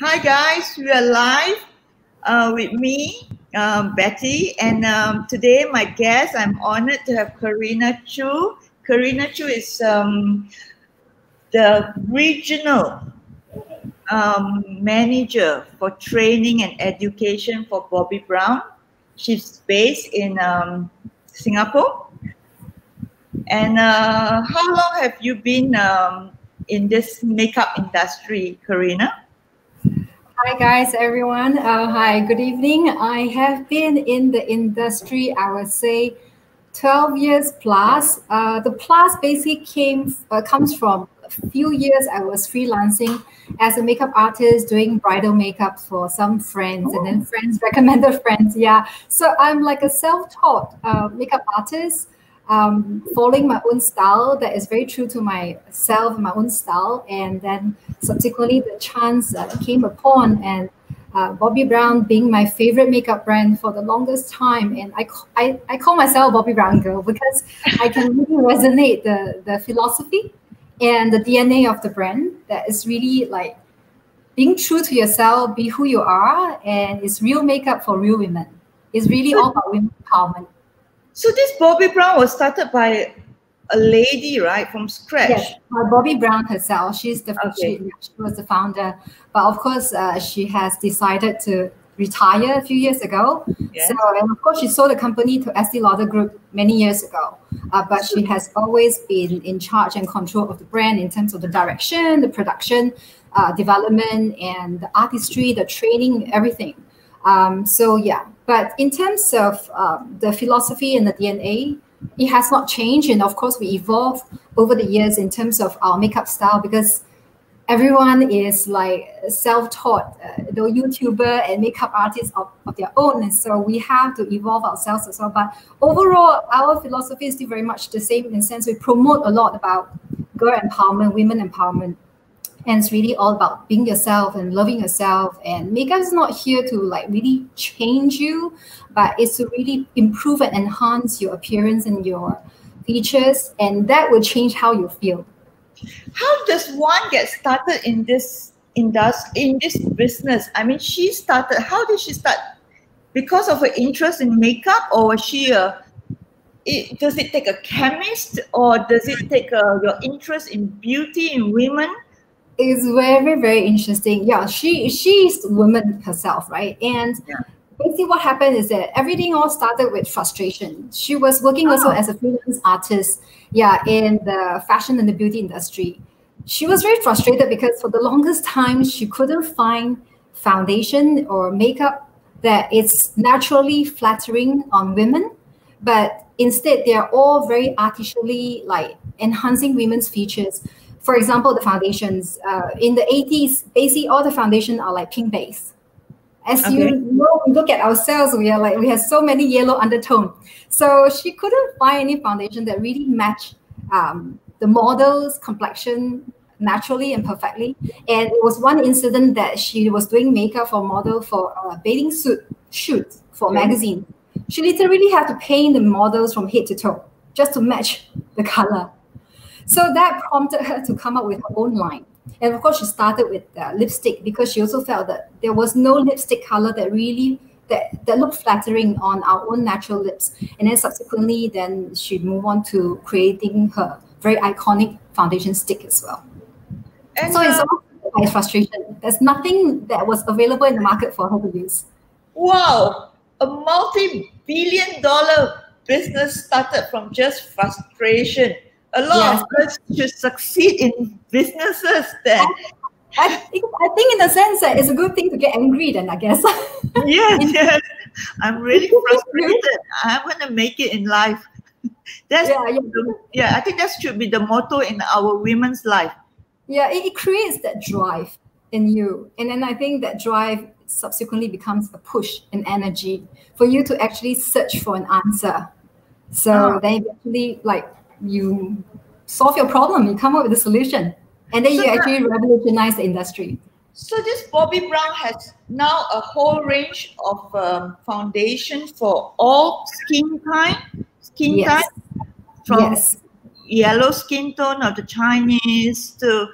Hi guys, we are live uh, with me, um, Betty, and um, today my guest, I'm honored to have Carina Choo. Carina Choo is um, the regional um, manager for training and education for Bobbi Brown. She's based in um, Singapore. And uh, how long have you been um, in this makeup industry, Carina? Hi guys, everyone. Uh, hi, good evening. I have been in the industry, I would say, 12 years plus. Uh, the plus basically came uh, comes from a few years I was freelancing as a makeup artist doing bridal makeup for some friends, and then friends recommended friends. Yeah, so I'm like a self-taught uh, makeup artist um, following my own style that is very true to myself, my own style. And then subsequently, the chance uh, came upon, and uh, Bobbi Brown being my favorite makeup brand for the longest time. And I, I, I call myself Bobbi Brown girl because I can really resonate the, the philosophy and the DNA of the brand that is really like being true to yourself, be who you are, and it's real makeup for real women. It's really all about women empowerment. So this Bobbi Brown was started by a lady, right, from scratch. Yes, by Bobbi Brown herself. She's the okay. she, she, was the founder, but of course, uh, she has decided to retire a few years ago. Yes. So, and of course, she sold the company to Estee Lauder Group many years ago. Uh, but she has always been in charge and control of the brand in terms of the direction, the production, uh, development, and the artistry, the training, everything. Um, so yeah, but in terms of um, the philosophy and the DNA, it has not changed. And of course, we evolve over the years in terms of our makeup style because everyone is like self-taught, uh, the YouTuber and makeup artists of, of their own. And so we have to evolve ourselves as well. But overall, our philosophy is still very much the same in the sense we promote a lot about girl empowerment, women empowerment and it's really all about being yourself and loving yourself. And makeup is not here to like really change you but it's to really improve and enhance your appearance and your features. And that will change how you feel. How does one get started in this industry in this business? I mean she started how did she start? Because of her interest in makeup or was she a it, does it take a chemist or does it take a, your interest in beauty in women is very very interesting. Yeah, she she's woman herself, right? And yeah. basically, what happened is that everything all started with frustration. She was working oh. also as a freelance artist, yeah, in the fashion and the beauty industry. She was very frustrated because for the longest time she couldn't find foundation or makeup that is naturally flattering on women, but instead they are all very artificially like enhancing women's features for example, the foundations uh, in the 80s, basically all the foundation are like pink base. As okay. you know, we look at ourselves, we are like we have so many yellow undertone. So she couldn't find any foundation that really match um, the model's complexion naturally and perfectly. And it was one incident that she was doing makeup for model for a bathing suit shoot for yeah. magazine. She literally had to paint the models from head to toe just to match the color. So that prompted her to come up with her own line. And of course, she started with uh, lipstick because she also felt that there was no lipstick color that really that, that looked flattering on our own natural lips. And then subsequently, then she moved on to creating her very iconic foundation stick as well. And, so uh, it's all by frustration. There's nothing that was available in the market for her to use. Wow, a multi-billion dollar business started from just frustration a lot yes. of us should succeed in businesses then. I, think, I think in the sense that it's a good thing to get angry then I guess. yes, yes. I'm really frustrated. I want to make it in life. That's yeah, yeah. yeah, I think that should be the motto in our women's life. Yeah, it, it creates that drive in you. And then I think that drive subsequently becomes a push and energy for you to actually search for an answer. So oh. then eventually like you solve your problem, you come up with a solution, and then so you actually revolutionize the industry. So this Bobbi Brown has now a whole range of um, foundation for all skin type, skin yes. type, from yes. yellow skin tone of the Chinese to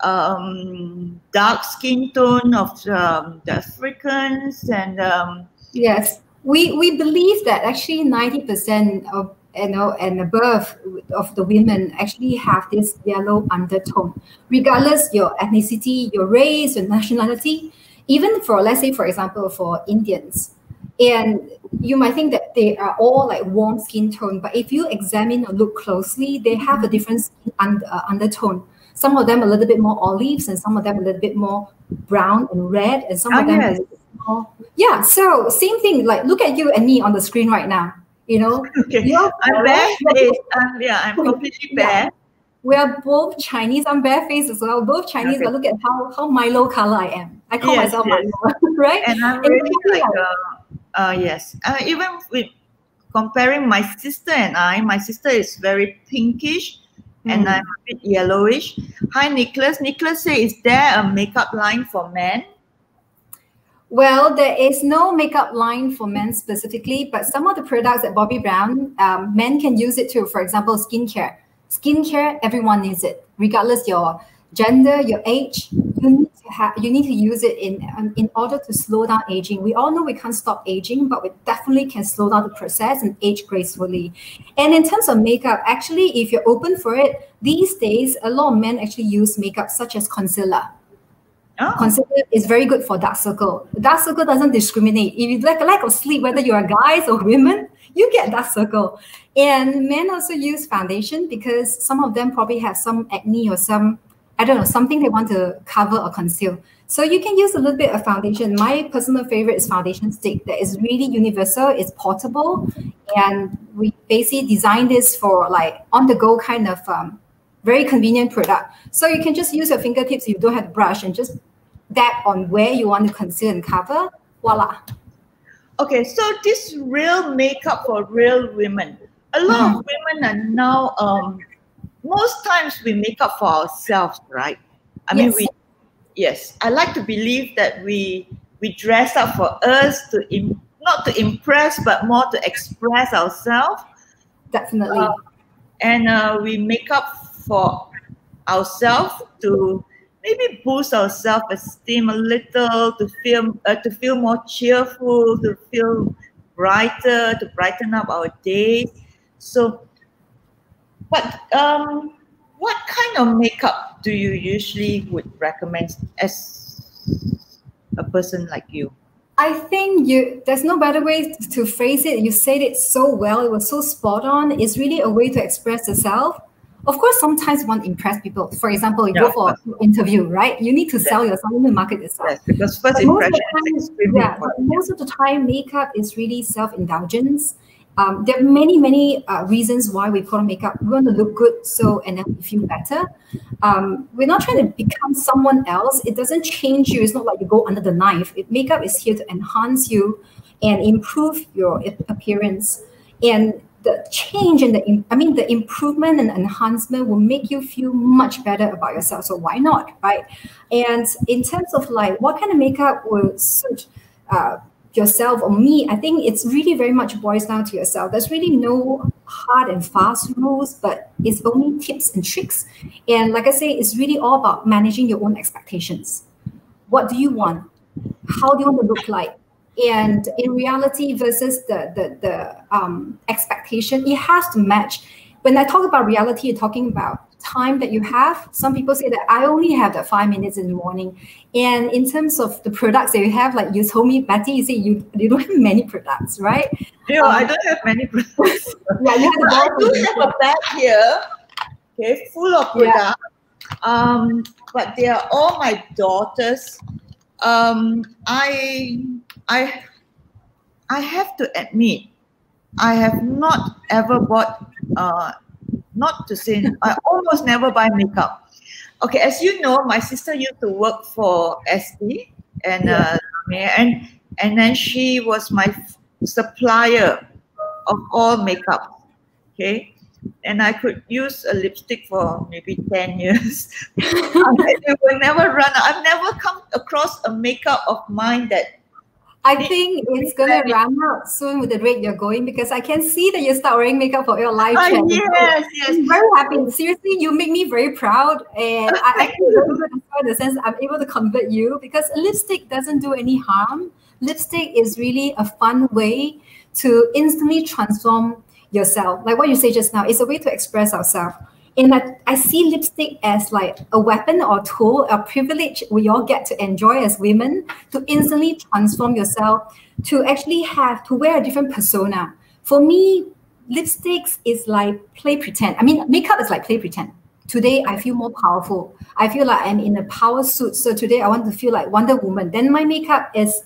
um, dark skin tone of um, the Africans and um, yes, we we believe that actually ninety percent of you know and above of the women actually have this yellow undertone, regardless your ethnicity, your race, your nationality. Even for let's say for example for Indians, and you might think that they are all like warm skin tone, but if you examine or look closely, they have a different under, uh, undertone. Some of them a little bit more olives, and some of them a little bit more brown and red, and some oh, of them yes. more, yeah. So same thing. Like look at you and me on the screen right now. You know, okay. You're I'm barefaced. Yeah, I'm completely bare. We are both Chinese. I'm barefaced as well. Both Chinese. Okay. But look at how how Milo color I am. I call Yes, myself yes. Milo, right? and I'm And really like, feel uh, uh, yes. Uh, even with comparing my sister and I, my sister is very pinkish, and Mm. I'm a bit yellowish. Hi, Nicholas. Nicholas say, is there a makeup line for men? Well, there is no makeup line for men specifically, but some of the products at Bobbi Brown, um, men can use it too. For example, skincare. Skincare, everyone needs it, regardless your gender, your age. You need to have, you need to use it in um, in order to slow down aging. We all know we can't stop aging, but we definitely can slow down the process and age gracefully. And in terms of makeup, actually, if you're open for it, these days a lot of men actually use makeup such as concealer. Oh, Concealer is very good for dark circle. Dark circle doesn't discriminate. If you like a lack of sleep, whether you are guys or women, you get dark circle. And men also use foundation because some of them probably have some acne or some, I don't know, something they want to cover or conceal. So you can use a little bit of foundation. My personal favorite is foundation stick that is really universal, it's portable, and we basically designed this for like on the go kind of um, very convenient product. So you can just use your fingertips, you don't have to brush, and just dab on where you want to conceal and cover. Voila. okay. So this real makeup for real women. A lot of women are now. Um, most times we make up for ourselves, right? I mean, we. Yes, I like to believe that we we dress up for us to Im- not to impress, but more to express ourselves. Definitely. Uh, and uh, we make up for ourselves to maybe boost our self-esteem a little to feel uh, to feel more cheerful to feel brighter to brighten up our days so but um what kind of makeup do you usually would recommend as a person like you I think you there's no better way to phrase it. You said it so well. It was so spot on. It's really a way to express yourself. Of course, sometimes you want to impress people. For example, you Yeah, go for an interview, right? You need to sell yourself, you need to market yourself. yes because first But most of impression the is time- yeah, but most of the time, makeup is really self-indulgence. Um, there are many, many uh, reasons why we put on makeup. We want to look good, so and then we feel better. Um, we're not trying to become someone else. It doesn't change you. It's not like you go under the knife. It, makeup is here to enhance you and improve your appearance. And the change and the, I mean, the improvement and enhancement will make you feel much better about yourself. So why not, right? And in terms of like what kind of makeup will suit uh, yourself or me, I think it's really very much boils down to yourself. There's really no hard and fast rules, but it's only tips and tricks. And like I say, it's really all about managing your own expectations. What do you want? How do you want to look like? And in reality versus the the, the um, expectation, it has to match. When I talk about reality, you're talking about time that you have. Some people say that I only have that five minutes in the morning. And in terms of the products that you have, like you told me, Betty, you say you, you don't have many products, right? yeah i don't have many products Yeah, you have I do have a bag here, okay, full of products Yeah. Um, but they are all my daughters. Um, I, I, I have to admit, I have not ever bought. Uh, not to say, I almost never buy makeup. Okay, as you know, my sister used to work for SD, and uh, and and then she was my supplier of all makeup. Okay, and I could use a lipstick for maybe 10 years. it will never run out. I've never come across a makeup of mine that I think it's gonna run out soon with the rate you're going because I can see that you start wearing makeup for your live Oh, chat. yes, yes. I'm very happy. Seriously, you make me very proud, and I, I feel very good as in the sense I'm able to convert you because lipstick doesn't do any harm. Lipstick is really a fun way to instantly transform yourself. Like what you say just now, it's a way to express ourselves. And I, I see lipstick as like a weapon or tool, a privilege we all get to enjoy as women to instantly transform yourself, to actually have to wear a different persona. For me, lipsticks is like play pretend. I mean, makeup is like play pretend. Today, I feel more powerful. I feel like I'm in a power suit. So today, I want to feel like Wonder Woman. Then my makeup is,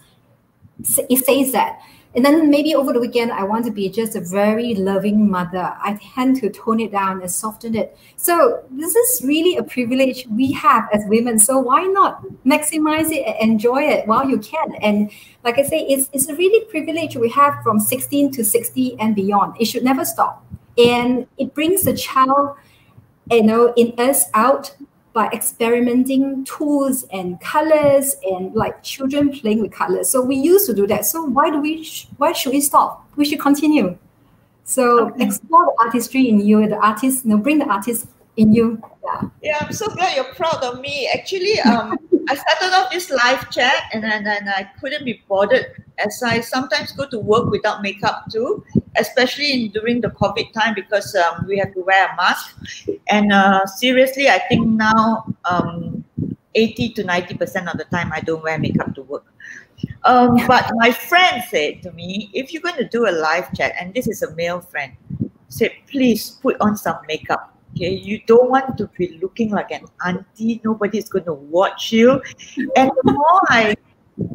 it says that. And then maybe over the weekend, I want to be just a very loving mother. I tend to tone it down and soften it. So this is really a privilege we have as women. So why not maximize it and enjoy it while you can? And like I say, it's, it's a really privilege we have from 16 to 60 and beyond. It should never stop. And it brings the child, you know, in us out by experimenting tools and colors and like children playing with colors. So we used to do that. So why do we? Sh- why should we stop? We should continue. So Okay. explore the artistry in you, the artist. You know, bring the artist in you. Yeah. Yeah, I'm so glad you're proud of me. Actually, um, I started off this live chat and then and I couldn't be bothered as I sometimes go to work without makeup too, especially in, during the COVID time because um, we have to wear a mask. And uh, seriously, I think now um, 80 to 90% of the time I don't wear makeup to work. Um, but my friend said to me, if you're going to do a live chat, and this is a male friend, said, please put on some makeup. Okay, you don't want to be looking like an auntie. Nobody's going to watch you. And the more I,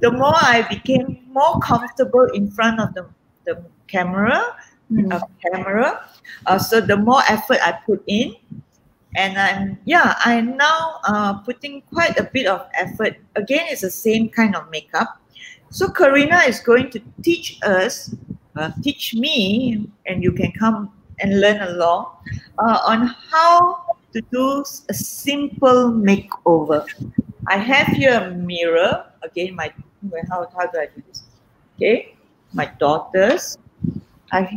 the more I became more comfortable in front of the, the camera, Mm. uh, camera. Uh, so the more effort I put in, and I'm yeah, I'm now uh, putting quite a bit of effort. Again, it's the same kind of makeup. So Carina is going to teach us, uh, teach me, and you can come and learn along uh, on how to do a simple makeover. I have here a mirror. Again, my how how do I do this? Okay, my daughters. I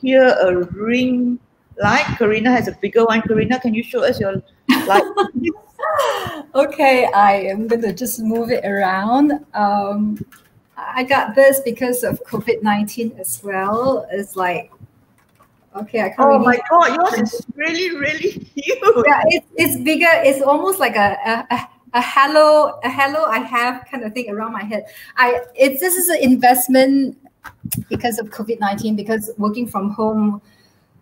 hear a ring light. Carina has a bigger one. Carina, can you show us your light? Okay, I am going to just move it around. Um, I got this because of COVID 19 as well. It's like, okay, I can't oh really my god, yours is really, really huge. yeah, it's, it's bigger. It's almost like a, a, a, a halo, a halo I have kind of thing around my head. I it's this is an investment because of COVID nineteen. Because working from home,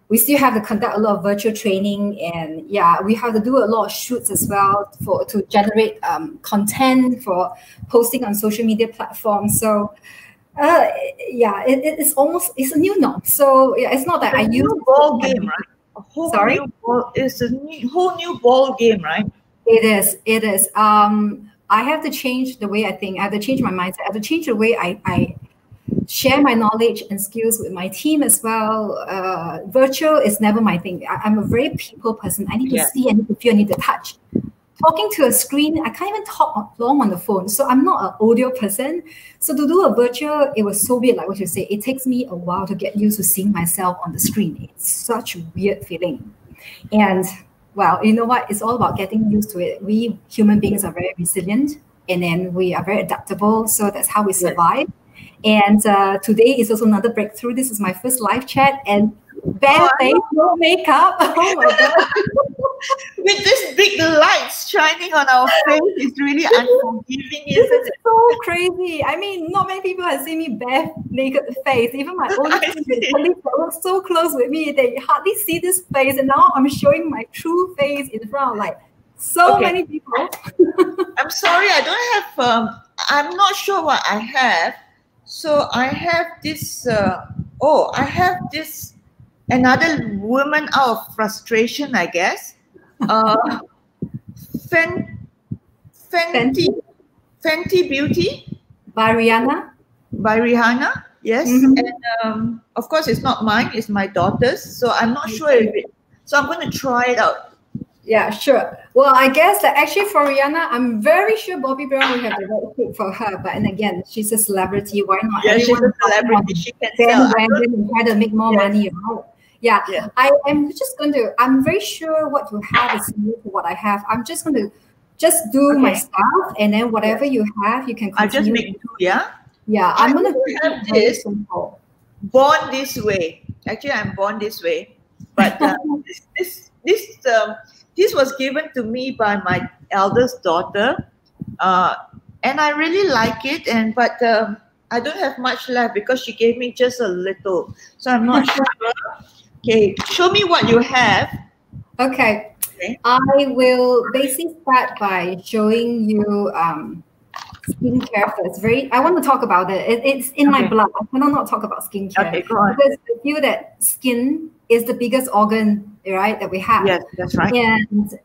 we still have to conduct a lot of virtual training, and yeah, we have to do a lot of shoots as well for to generate um, content for posting on social media platforms. So. Uh, yeah, it, it's almost it's a new norm. So yeah, it's not that I It's a use new ball game, right? A whole Sorry? new ball. It's a new, whole new ball game, right? It is. It is. Um, I have to change the way I think. I have to change my mindset. I have to change the way I, I share my knowledge and skills with my team as well. Uh, virtual is never my thing. I, am a very people person. I need to Yeah. see, I need to feel, I need to touch. Talking to a screen, I can't even talk long on the phone. So I'm not an audio person. So to do a virtual, it was so weird, like what you say. It takes me a while to get used to seeing myself on the screen. It's such a weird feeling. And well, you know what? It's all about getting used to it. We human beings are very resilient and then we are very adaptable. So that's how we survive. And uh, today is also another breakthrough. This is my first live chat and bare Oh, face, no makeup. Oh my God. With this big lights shining on our face, it's really unforgiving, this isn't is it? so crazy. I mean, not many people have seen me bare naked face. Even my own colleagues work so close with me, they hardly see this face. And now I'm showing my true face in front of like so Okay. many people. I'm sorry, I don't have. Um, I'm not sure what I have. So I have this. Uh, oh, I have this. Another woman out of frustration, I guess. Uh, Fen, Fenty, Fenty Beauty By Rihanna. by Rihanna. Yes, Mhm. and um, of course it's not mine; it's my daughter's. So I'm not sure if it. So I'm going to try it out. Yeah, sure. Well, I guess that actually for Rihanna, I'm very sure Bobbi Brown will have the right fit for her. But and again, she's a celebrity. Why not? Yeah, she's a celebrity. She can sell. and try to make more yes. money. Yeah, yeah, I am just going to. I'm very sure what you have is new to what I have. I'm just going to just do okay. my stuff, and then whatever you have, you can. I just make two. Yeah. Yeah, I'm going to have this. Born this way. Actually, I'm born this way, but uh, this this this um, this was given to me by my eldest daughter, uh, and I really like it. And but um, I don't have much left because she gave me just a little, so I'm not sure. Okay, show me what you have. Okay. okay. I will basically start by showing you um, skincare first. Very, I want to talk about it. it it's in okay. my blood. I cannot not talk about skincare. Okay, go on. Because I feel that skin is the biggest organ, right, that we have. Yes, that's right. And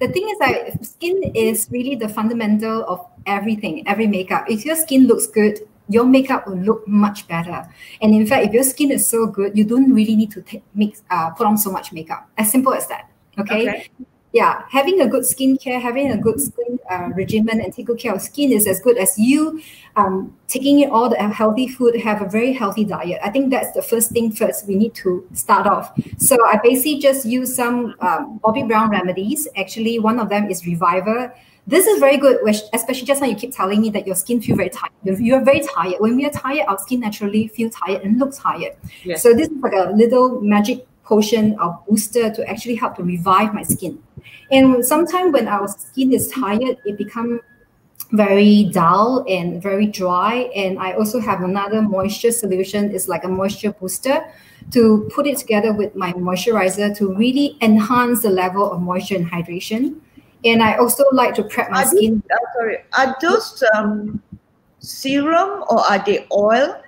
the thing is that skin is really the fundamental of everything, every makeup. If your skin looks good, your makeup will look much better. And in fact, if your skin is so good, you don't really need to take, mix, uh, put on so much makeup. As simple as that. Okay? okay. Yeah, having a good skincare, having a good skin uh, regimen, and take good care of skin is as good as you um, taking all the healthy food, have a very healthy diet. I think that's the first thing first we need to start off. So I basically just use some um, Bobbi Brown remedies. Actually, one of them is Reviver this is very good, especially just now you keep telling me that your skin feel very tired. You're very tired. When we are tired, our skin naturally feel tired and looks tired. Yes. So this is like a little magic potion or booster to actually help to revive my skin. And sometimes when our skin is tired, it becomes very dull and very dry. And I also have another moisture solution. It's like a moisture booster to put it together with my moisturizer to really enhance the level of moisture and hydration. And I also like to prep my are skin. Uh, sorry, are those um, serum or are they oil?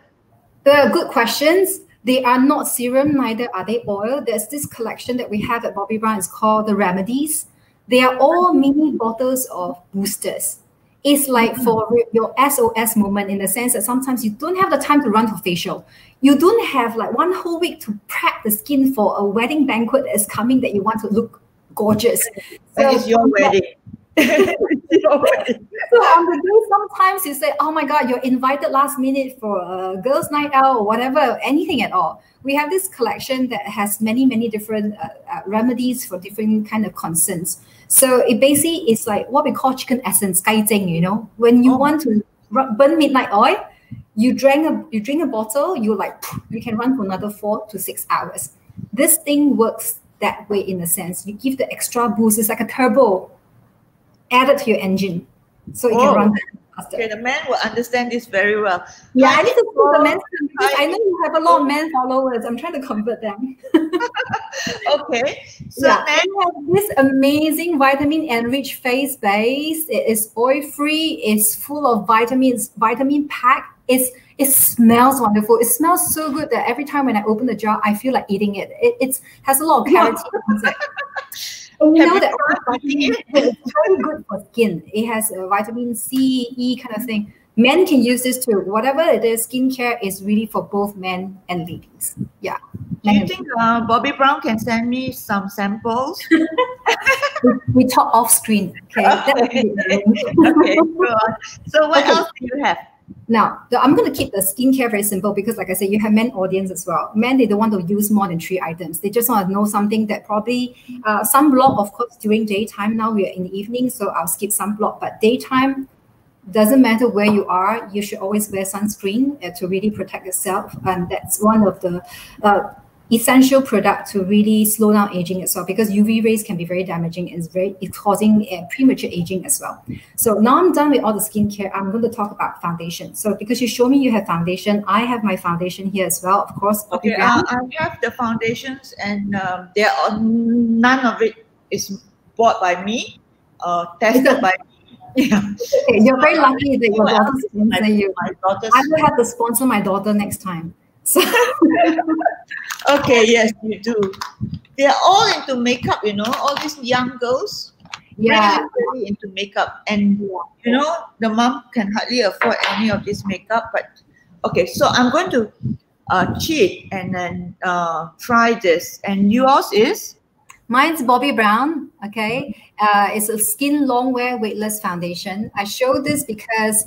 The good questions. They are not serum, neither are they oil. There's this collection that we have at Bobbi Brown. It's called the Remedies. They are all mini bottles of boosters. It's like mm-hmm. for your SOS moment in the sense that sometimes you don't have the time to run for facial. You don't have like one whole week to prep the skin for a wedding banquet that is coming that you want to look gorgeous. So it's your wedding. So on the day, sometimes you say, "Oh my God, you're invited last minute for a girls' night out or whatever, anything at all." We have this collection that has many, many different uh, uh, remedies for different kind of concerns. So it basically is like what we call chicken essence, kaijing, you know, when you oh. want to burn midnight oil, you drink a you drink a bottle, you like you can run for another four to six hours. This thing works that way in a sense. You give the extra boost. It's like a turbo added to your engine. So it oh. can run faster. Okay, the man will understand this very well. Yeah, I need to put the men because I know you have a lot of men followers. I'm trying to convert them. okay. So yeah, then have this amazing vitamin enriched face base. It is oil free. It's full of vitamins, vitamin pack. It's it smells wonderful. It smells so good that every time when I open the jar, I feel like eating it. It it's, has a lot of carotene And you know that it's very good for skin. It has a vitamin C, E kind of thing. Men can use this too. Whatever it is, skincare is really for both men and ladies. Yeah. Do you think uh, Bobbi Brown can send me some samples? we, we, talk off screen. Okay. okay. okay. So what okay. else do you have? Now, the, I'm going to keep the skincare very simple because, like I said, you have men audience as well. Men, they don't want to use more than three items. They just want to know something that probably uh, sunblock, of course, during daytime. Now we are in the evening, so I'll skip some sunblock. But daytime, doesn't matter where you are, you should always wear sunscreen uh, to really protect yourself. And that's one of the uh, essential product to really slow down aging as well because UV rays can be very damaging and it's very it's causing uh, premature aging as well. So now I'm done with all the skincare. I'm going to talk about foundation. So because you show me you have foundation, I have my foundation here as well. Of course. Okay, uh, I have the foundations and um, there are none of it is bought by me, uh, tested by me. Yeah. Okay, you're very lucky that your daughter sponsor you. I will have to sponsor my daughter next time. So okay, yes, you do. They're all into makeup, you know, all these young girls. Yeah. Really, really into makeup. And you know, the mom can hardly afford any of this makeup, but okay, so I'm going to uh, cheat and then uh, try this. And yours is? Mine's Bobbi Brown. Okay, uh, it's a skin long wear weightless foundation. I show this because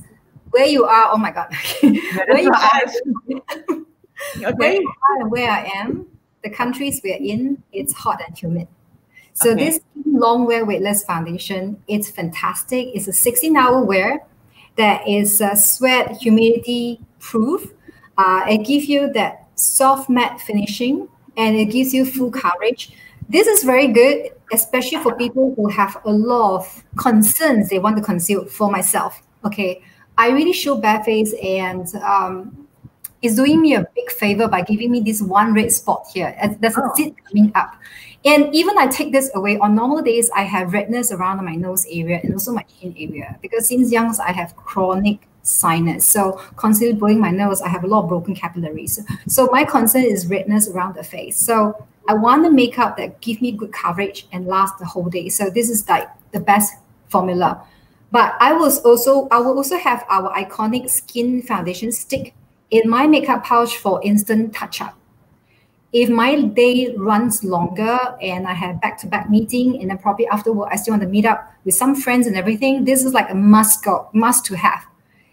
where you are, oh my god, where you are, okay. where where I am, the countries we're in, it's hot and humid. So okay. this long wear weightless foundation, it's fantastic. It's a 16 hour wear that is uh, sweat humidity proof. Uh, it gives you that soft matte finishing and it gives you full coverage. This is very good, especially for people who have a lot of concerns they want to conceal. For myself, okay, I really show bare face and um, it's doing me a big favor by giving me this one red spot here. There's a oh. zit coming up. And even I take this away, on normal days, I have redness around my nose area and also my chin area because since young, I have chronic sinus. So constantly blowing my nose, I have a lot of broken capillaries. So my concern is redness around the face. So I want the makeup that give me good coverage and last the whole day. So this is like the best formula. But I was also I will also have our iconic skin foundation stick in my makeup pouch for instant touch up. If my day runs longer and I have back-to-back meeting and then probably afterward I still want to meet up with some friends and everything, this is like a must go, must to have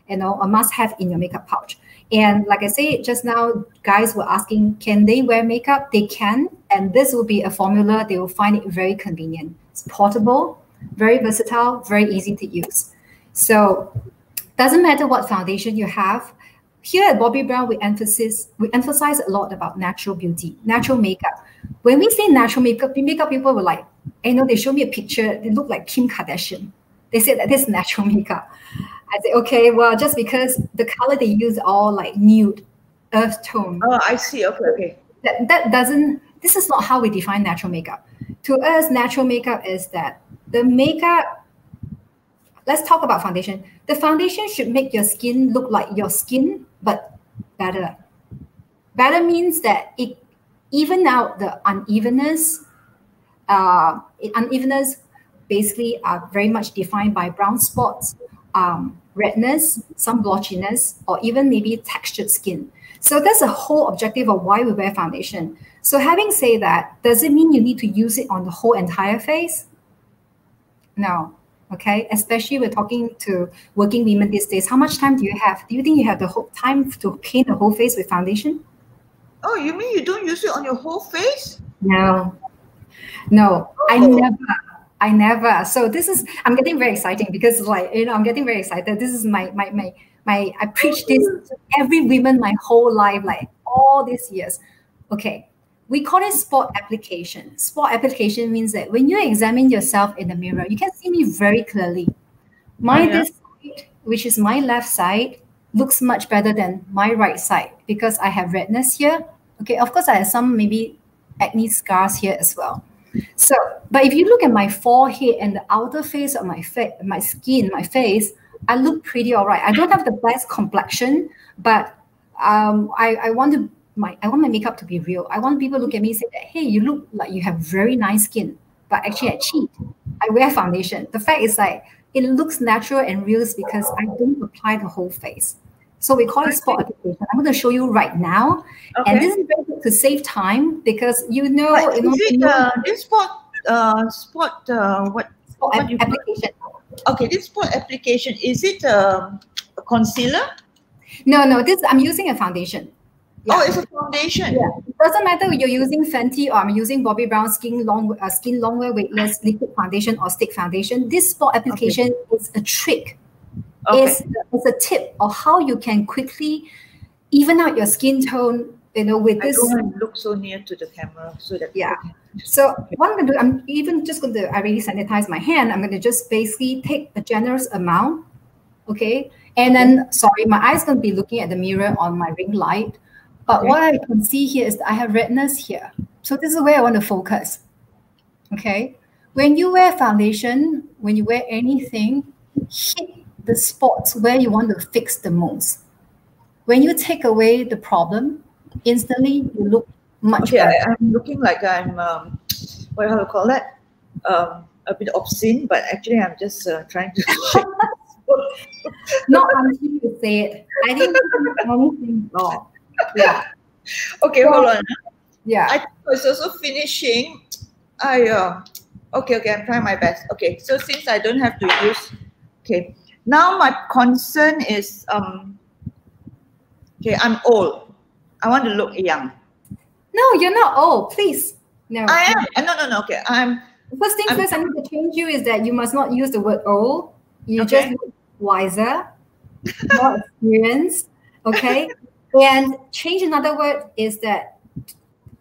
you know, a must have in your makeup pouch. And like I said just now, guys were asking, can they wear makeup? They can. And this will be a formula. They will find it very convenient. It's portable, very versatile, very easy to use. So doesn't matter what foundation you have. Here at Bobbi Brown, we emphasize we emphasize a lot about natural beauty, natural makeup. When we say natural makeup, makeup people were like, eh, you know, they show me a picture, they look like Kim Kardashian. They said that this is natural makeup. I say, okay, well, just because the color they use all like nude, earth tone. Oh, I see. Okay, okay. That, that doesn't, this is not how we define natural makeup. To us, natural makeup is that the makeup, let's talk about foundation. The foundation should make your skin look like your skin, but better. Better means that it even out the unevenness. Uh, unevenness basically are very much defined by brown spots, um, redness, some blotchiness, or even maybe textured skin. So that's the whole objective of why we wear foundation. So having said that, does it mean you need to use it on the whole entire face? No. Okay. Especially we're talking to working women these days. How much time do you have? Do you think you have the whole time to paint the whole face with foundation? Oh, you mean you don't use it on your whole face? No. No, oh. I never I never. So this is I'm getting very exciting because like you know I'm getting very excited. This is my my my my I preach this to every woman my whole life, like all these years. Okay. We call it spot application. Spot application means that when you examine yourself in the mirror, you can see me very clearly. My oh, yeah. this side, which is my left side, looks much better than my right side because I have redness here. Okay, of course I have some maybe acne scars here as well. So, but if you look at my forehead and the outer face of my face, my skin, my face, I look pretty all right. I don't have the best complexion, but um, I, I want to my I want my makeup to be real. I want people to look at me and say that, hey, you look like you have very nice skin, but actually I cheat. I wear foundation. The fact is like it looks natural and real is because I don't apply the whole face. So we call it spot application. I'm going to show you right now. Okay. And this is very good to save time because you know, but you know, is it, uh, this spot, uh, spot, uh, what, spot what application. Okay, this spot application, is it um, a concealer? No, no, this I'm using a foundation. Yeah. Oh, it's a foundation. Yeah. It doesn't matter if you're using Fenty or I'm using Bobbi Brown Skin Long uh, Skin Longwear Weightless Liquid Foundation or Stick Foundation. This spot application okay. is a trick okay. is, is a tip of how you can quickly even out your skin tone you know with this I don't look so near to the camera so that yeah so what i'm to do i'm even just going to i already sanitize my hand i'm going to just basically take a generous amount okay and then sorry my eyes going to be looking at the mirror on my ring light but okay. what i can see here is i have redness here so this is where i want to focus okay when you wear foundation when you wear anything hit the spots where you want to fix the most. When you take away the problem, instantly you look much okay, better. I, am looking like I'm, um, what do you call that? Um, a bit obscene, but actually I'm just uh, trying to Not until you say it. I didn't do anything wrong. Yeah. Okay, so, hold on. Yeah. I was also finishing I uh, okay, okay, I'm trying my best. Okay, so since I don't have to use, okay, now my concern is um, okay, I'm old. I want to look young. No, you're not old. Please, no. I am. Uh, no, no, no. Okay, I'm. First thing I'm- first, I need to change you is that you must not use the word old. You Okay. just look wiser, more experienced. Okay, and change another word is that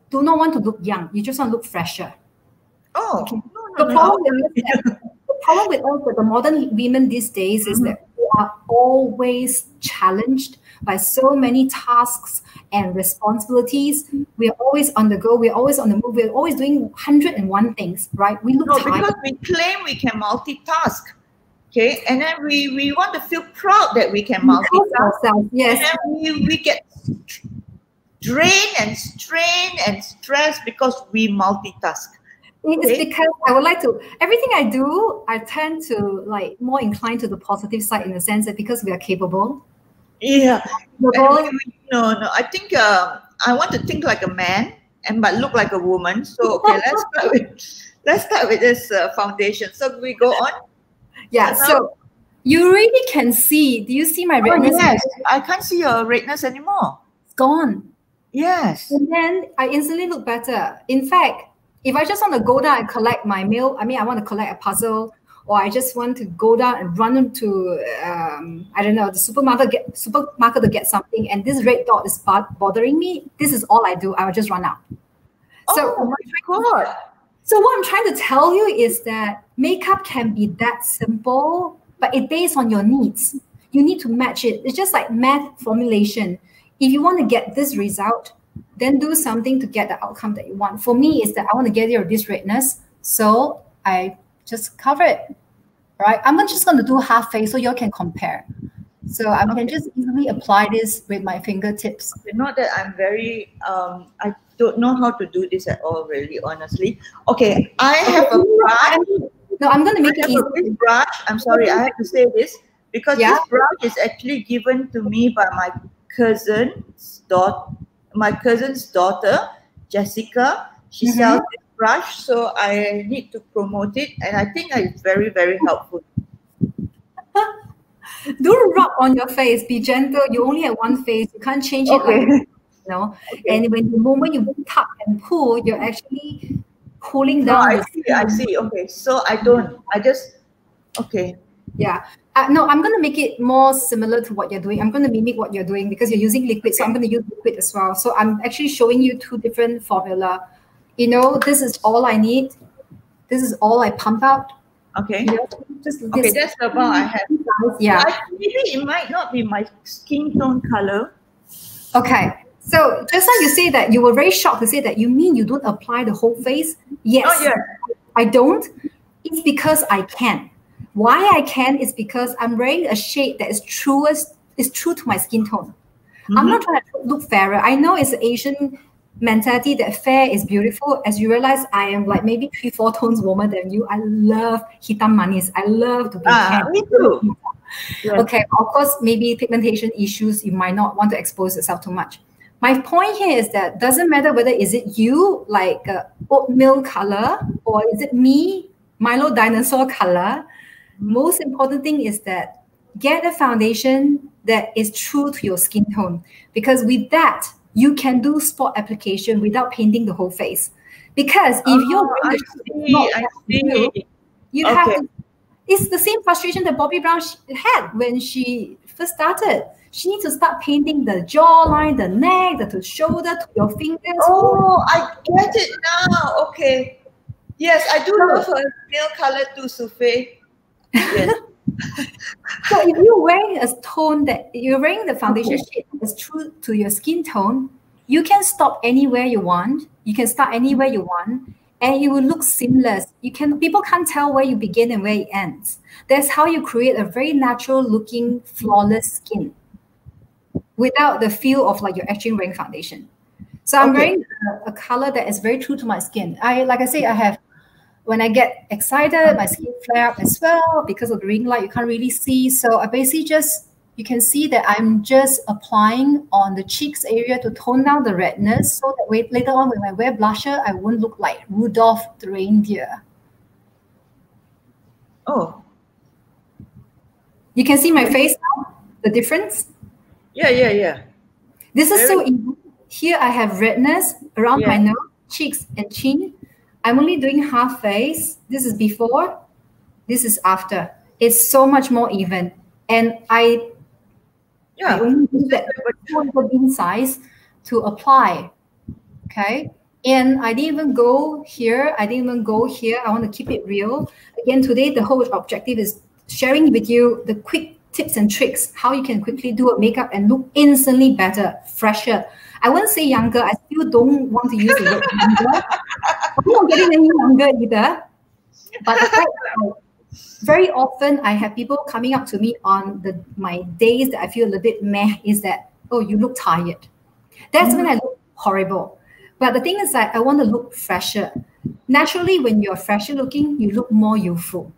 do not want to look young. You just want to look fresher. Oh, Okay. no, The no, no. problem with that, the problem with with the modern women these days, is that we are always challenged by so many tasks and responsibilities. We are always on the go. We're always on the move. We're always doing hundred and one things, right? We look No, tired. because we claim we can multitask. Okay, and then we, we want to feel proud that we can multitask. ourselves. And Yes, then we, we get drained and strained and stressed because we multitask. it's Okay. because I would like to. Everything I do, I tend to like more inclined to the positive side in the sense that because we are capable. Yeah. capable we- no, no. I think uh, I want to think like a man and but look like a woman. So okay, let's start with let's start with this uh, foundation. So we go on. Yeah. So you really can see. Do you see my Oh, redness? yes, I can't see your redness anymore. It's gone. Yes. And then I instantly look better. In fact, if I just want to go down and collect my mail, I mean, I want to collect a puzzle, or I just want to go down and run to, um, I don't know, the supermarket, get, supermarket to get something, and this red dot is bothering me. This is all I do. I will just run out. So, oh my God. So what I'm trying to tell you is that makeup can be that simple, but it based on your needs. You need to match it. It's just like math formulation. If you want to get this result, then do something to get the outcome that you want. For me, is that I want to get rid of this redness, so I just cover it. Right? I'm just going to do half face so you all can compare. So I can just easily apply this with my fingertips. Not that I'm very um I don't know how to do this at all, really, honestly. Okay, I have a brush. No, I'm going to I make it have easy. brush. I'm sorry, I have to say this because Yeah. this brush is actually given to me by my cousin's daughter. My cousin's daughter, Jessica. She Mhm. sells this brush, so I need to promote it, and I think it's very, very helpful. Don't rub on your face. Be gentle. You only have one face. You can't change it like Okay. You know. And when the moment you tap and pull, you're actually pulling No, down. I the see. I see. Okay, so I don't. I just. Okay. Yeah. Uh, no, I'm going to make it more similar to what you're doing. I'm going to mimic what you're doing because you're using liquid. So I'm going to use liquid as well. So I'm actually showing you two different formula. You know, this is all I need. This is all I pump out. Okay. You know, just Okay, this that's the amount I have. yeah. I, maybe it might not be my skin tone color. Okay. So just like you say that you were very shocked to say that you mean you don't apply the whole face. Yes. Yeah. I don't. It's because I can. Why I can is because I'm wearing a shade that is truest is true to my skin tone. I'm Mm-hmm. not trying to look fairer. I know it's an Asian mentality that fair is beautiful. As you realize, I am like maybe three, four tones warmer than you. I love hitam manis. I love to be tan. me too. Yes. Okay, of course, maybe pigmentation issues, you might not want to expose yourself too much. My point here is that doesn't matter whether is it you like uh, oatmeal color or is it me Milo dinosaur color. Most important thing is that get a foundation that is true to your skin tone because with that you can do spot application without painting the whole face. Because if you're Oh, wearing I see. not I you, see. you have Okay. to it's the same frustration that Bobbi Brown had when she first started. She needs to start painting the jawline, the neck, the, the shoulder, to your fingers. Oh, I get it now. Okay. Yes, I do love her nail color too, Sufe. Yes. So if you're wearing a tone that you're wearing the foundation shade that's true to your skin tone, you can stop anywhere you want. You can start anywhere you want, and it will look seamless. You can people can't tell where you begin and where it ends. That's how you create a very natural looking, flawless skin without the feel of like you're actually wearing foundation. So I'm Okay. wearing a, a color that is very true to my skin. I like I say, I have when I get excited, my skin flare up as well because of the ring light. You can't really see, so I basically just you can see that I'm just applying on the cheeks area to tone down the redness so that way, later on when I wear blusher, I won't look like Rudolph the reindeer. Oh. You can see my face now, the difference? Yeah, yeah, yeah. This is Very so easy. Here I have redness around yeah. my nose, cheeks, and chin. I'm only doing half face. This is before, this is after. It's so much more even. And I yeah. I only use that bean size to apply. Okay. And I didn't even go here. I didn't even go here. I want to keep it real. Again, today the whole objective is sharing with you the quick tips and tricks how you can quickly do a makeup and look instantly better, fresher. I wouldn't say younger. I still don't want to use the word younger. I'm not getting any younger either. But the fact very often I have people coming up to me on the my days that I feel a little bit meh is that, oh, you look tired. That's mm-hmm. when I look horrible. But the thing is that I want to look fresher. Naturally, when you're fresher looking, you look more youthful.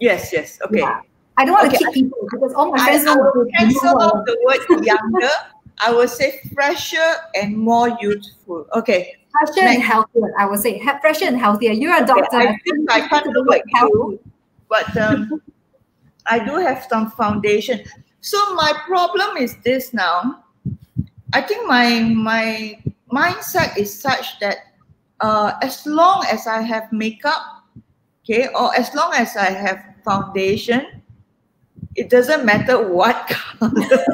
Yes, yes. Okay. Yeah. I don't want okay. to keep people because all my friends I, I will cancel out the word younger. I will say fresher and more youthful. Okay. Fresher Next. and healthier. I will say fresher and healthier. You're a doctor. Okay. I think I can't look like you but um, I do have some foundation. So my problem is this now. I think my my mindset is such that uh, as long as I have makeup, okay, or as long as I have foundation, it doesn't matter what color.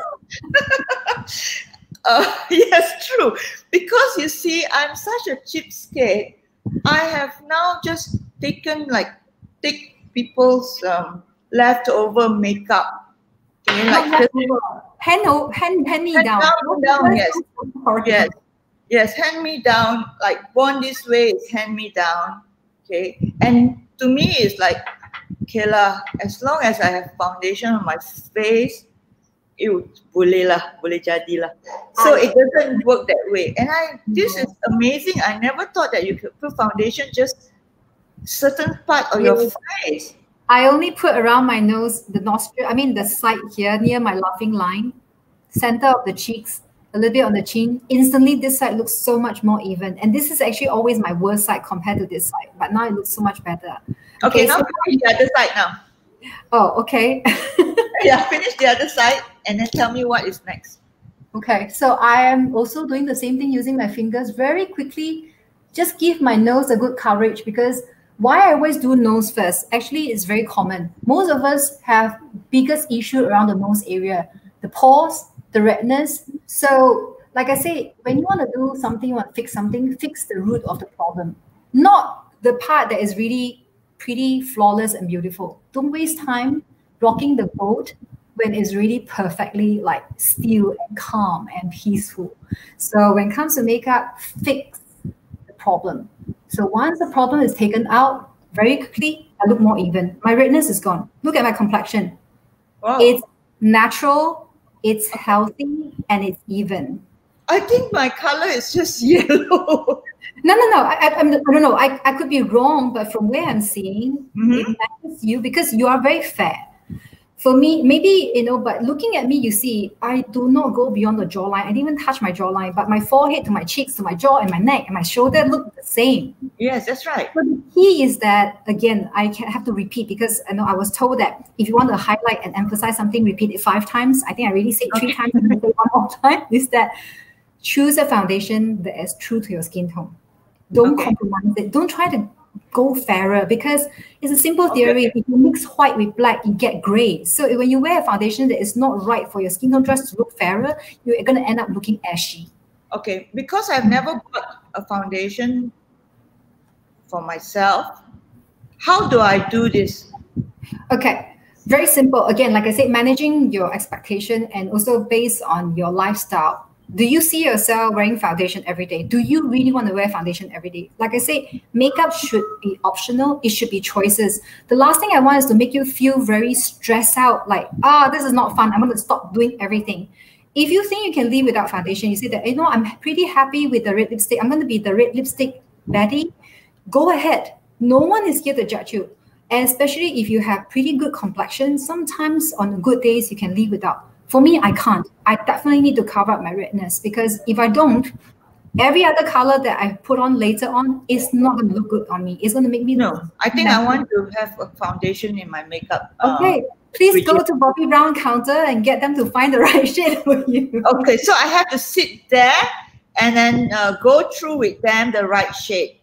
uh, yes, true. Because you see, I'm such a cheapskate. I have now just taken like take people's um, leftover makeup. Okay, like hand, hand, hand, hand me down. down, down yes. yes. Yes, hand me down, like born this way is hand me down. Okay. And to me it's like, okay lah, as long as I have foundation on my face, it boleh lah, boleh jadi lah. So ah, it doesn't work that way. And I this mm-hmm. is amazing. I never thought that you could put foundation just certain part of your face. I only put around my nose, the nostril, I mean the side here near my laughing line, center of the cheeks, a little bit on the chin. Instantly, this side looks so much more even. And this is actually always my worst side compared to this side, but now it looks so much better. Okay, okay now so finish the other side now. Oh, okay. yeah, finish the other side and then tell me what is next. Okay, so I am also doing the same thing using my fingers very quickly. Just give my nose a good coverage because why I always do nose first, actually it's very common. Most of us have biggest issue around the nose area, the pores, the redness. So like I say, when you want to do something, you want to fix something, fix the root of the problem, not the part that is really pretty, flawless, and beautiful. Don't waste time rocking the boat when it's really perfectly like still and calm and peaceful. So when it comes to makeup, fix the problem. So once the problem is taken out, very quickly, I look more even. My redness is gone. Look at my complexion. Wow. It's natural, it's healthy, and it's even. I think my color is just yellow. No, no, no. I, I, I don't know. I, I could be wrong, but from where I'm seeing, mm-hmm. you because you are very fair for me, maybe, you know, but looking at me, you see, I do not go beyond the jawline. I didn't even touch my jawline, but my forehead to my cheeks to my jaw and my neck and my shoulder look the same. Yes, that's right. But the key is that, again, I have to repeat because I know I was told that if you want to highlight and emphasize something, repeat it five times. I think I really said okay. three times and say one more time. Is that choose a foundation that is true to your skin tone. Don't okay. compromise it. Don't try to go fairer because it's a simple theory. Okay. If you mix white with black, you get gray. So when you wear a foundation that is not right for your skin tone just to look fairer, you're going to end up looking ashy. Okay, because I've never bought a foundation for myself, how do I do this? Okay, very simple. Again, like I said, managing your expectation and also based on your lifestyle do you see yourself wearing foundation every day? Do you really want to wear foundation every day? Like I say, makeup should be optional. It should be choices. The last thing I want is to make you feel very stressed out, like, ah, oh, this is not fun. I'm going to stop doing everything. If you think you can live without foundation, you say that, you know, I'm pretty happy with the red lipstick. I'm going to be the red lipstick Betty. Go ahead. No one is here to judge you. And especially if you have pretty good complexion, sometimes on good days you can live without For me, I can't. I definitely need to cover up my redness because if I don't, every other color that I put on later on is not going to look good on me. It's going to make me no. I think I want to have a foundation in my makeup. Uh, okay, uh, please go to Bobbi Brown counter and get them to find the right shade for you. Okay, so I have to sit there and then uh, go through with them the right shade.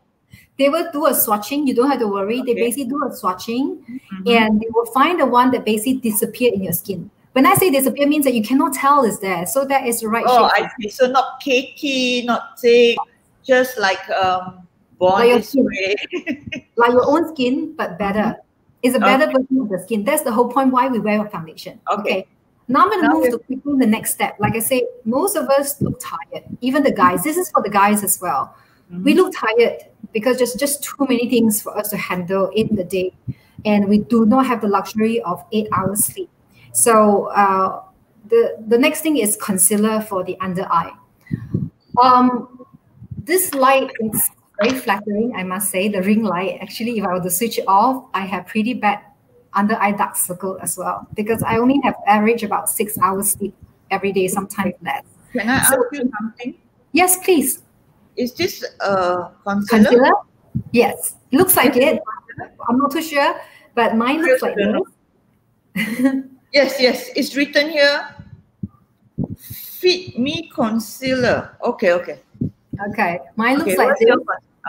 They will do a swatching. You don't have to worry. Okay. They basically do a swatching, mm-hmm. and they will find the one that basically disappear in your skin. When I say disappear means that you cannot tell is there. So that is the right oh, shade. I see. So not cakey, not thick, just like um born like, like your own skin, but better. It's a better okay. version of the skin. That's the whole point why we wear a foundation. Okay. okay? Now I'm going to move to quickly the next step. Like I say, most of us look tired. Even the guys. This is for the guys as well. Mm-hmm. We look tired because there's just too many things for us to handle in the day, and we do not have the luxury of eight hours sleep. So uh, the the next thing is concealer for the under eye. Um, this light is very flattering, I must say. The ring light. Actually, if I were to switch it off, I have pretty bad under eye dark circle as well because I only have average about six hours sleep every day, sometimes less. Can I so, ask you something? Yes, please. Is this a concealer? concealer? Yes, looks like it. I'm not too sure, but mine looks like this. yes, yes, it's written here. Fit Me Concealer. Okay, okay. Okay, mine looks okay, like this.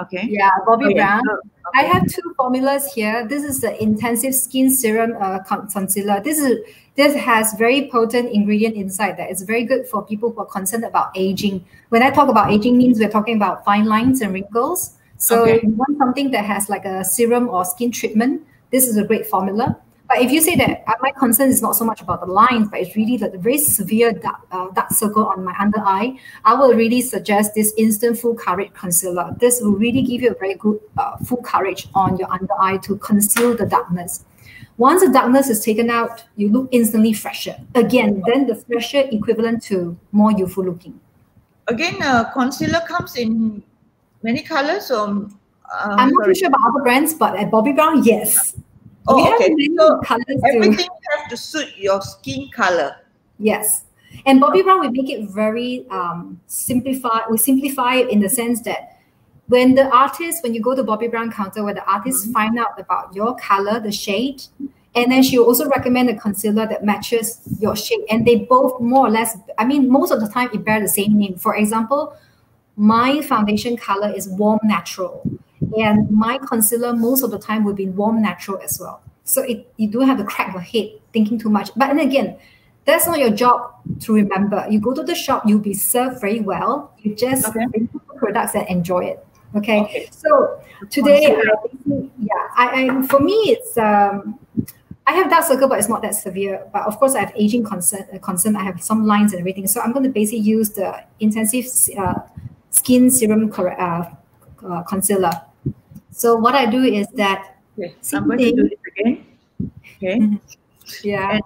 Okay. Yeah, Bobbi okay. Brown. Okay. I have two formulas here. This is the intensive skin serum uh, concealer. This is this has very potent ingredient inside that is very good for people who are concerned about aging. When I talk about aging, means we're talking about fine lines and wrinkles. So okay. you want something that has like a serum or skin treatment. This is a great formula. But if you say that uh, my concern is not so much about the lines, but it's really like the very severe dark, uh, dark circle on my under eye, I will really suggest this instant full coverage concealer. This will really give you a very good uh, full coverage on your under eye to conceal the darkness. Once the darkness is taken out, you look instantly fresher. Again, then the fresher equivalent to more youthful looking. Again, uh, concealer comes in many colors. Or, um, I'm not too sure about other brands, but at Bobbi Brown, yes. Oh, okay. So everything has to suit your skin color. Yes. And Bobbi Brown, we make it very um, simplified. We simplify it in the sense that when the artist, when you go to Bobbi Brown counter, where the artist mm-hmm. find out about your color, the shade, and then she will also recommend a concealer that matches your shade. And they both more or less, I mean, most of the time it bear the same name. For example, my foundation color is warm natural. And my concealer most of the time will be warm natural as well. So it, you don't have to crack your head thinking too much. But and again, that's not your job to remember. You go to the shop, you'll be served very well. You just okay. products and enjoy it. Okay. okay. So today, I, yeah, I, I for me it's um, I have dark circle, but it's not that severe. But of course, I have aging concern. Uh, concern. I have some lines and everything. So I'm going to basically use the intensive uh, skin serum uh, uh, concealer. So what I do is that. Okay, I'm going to do it again. Okay. yeah.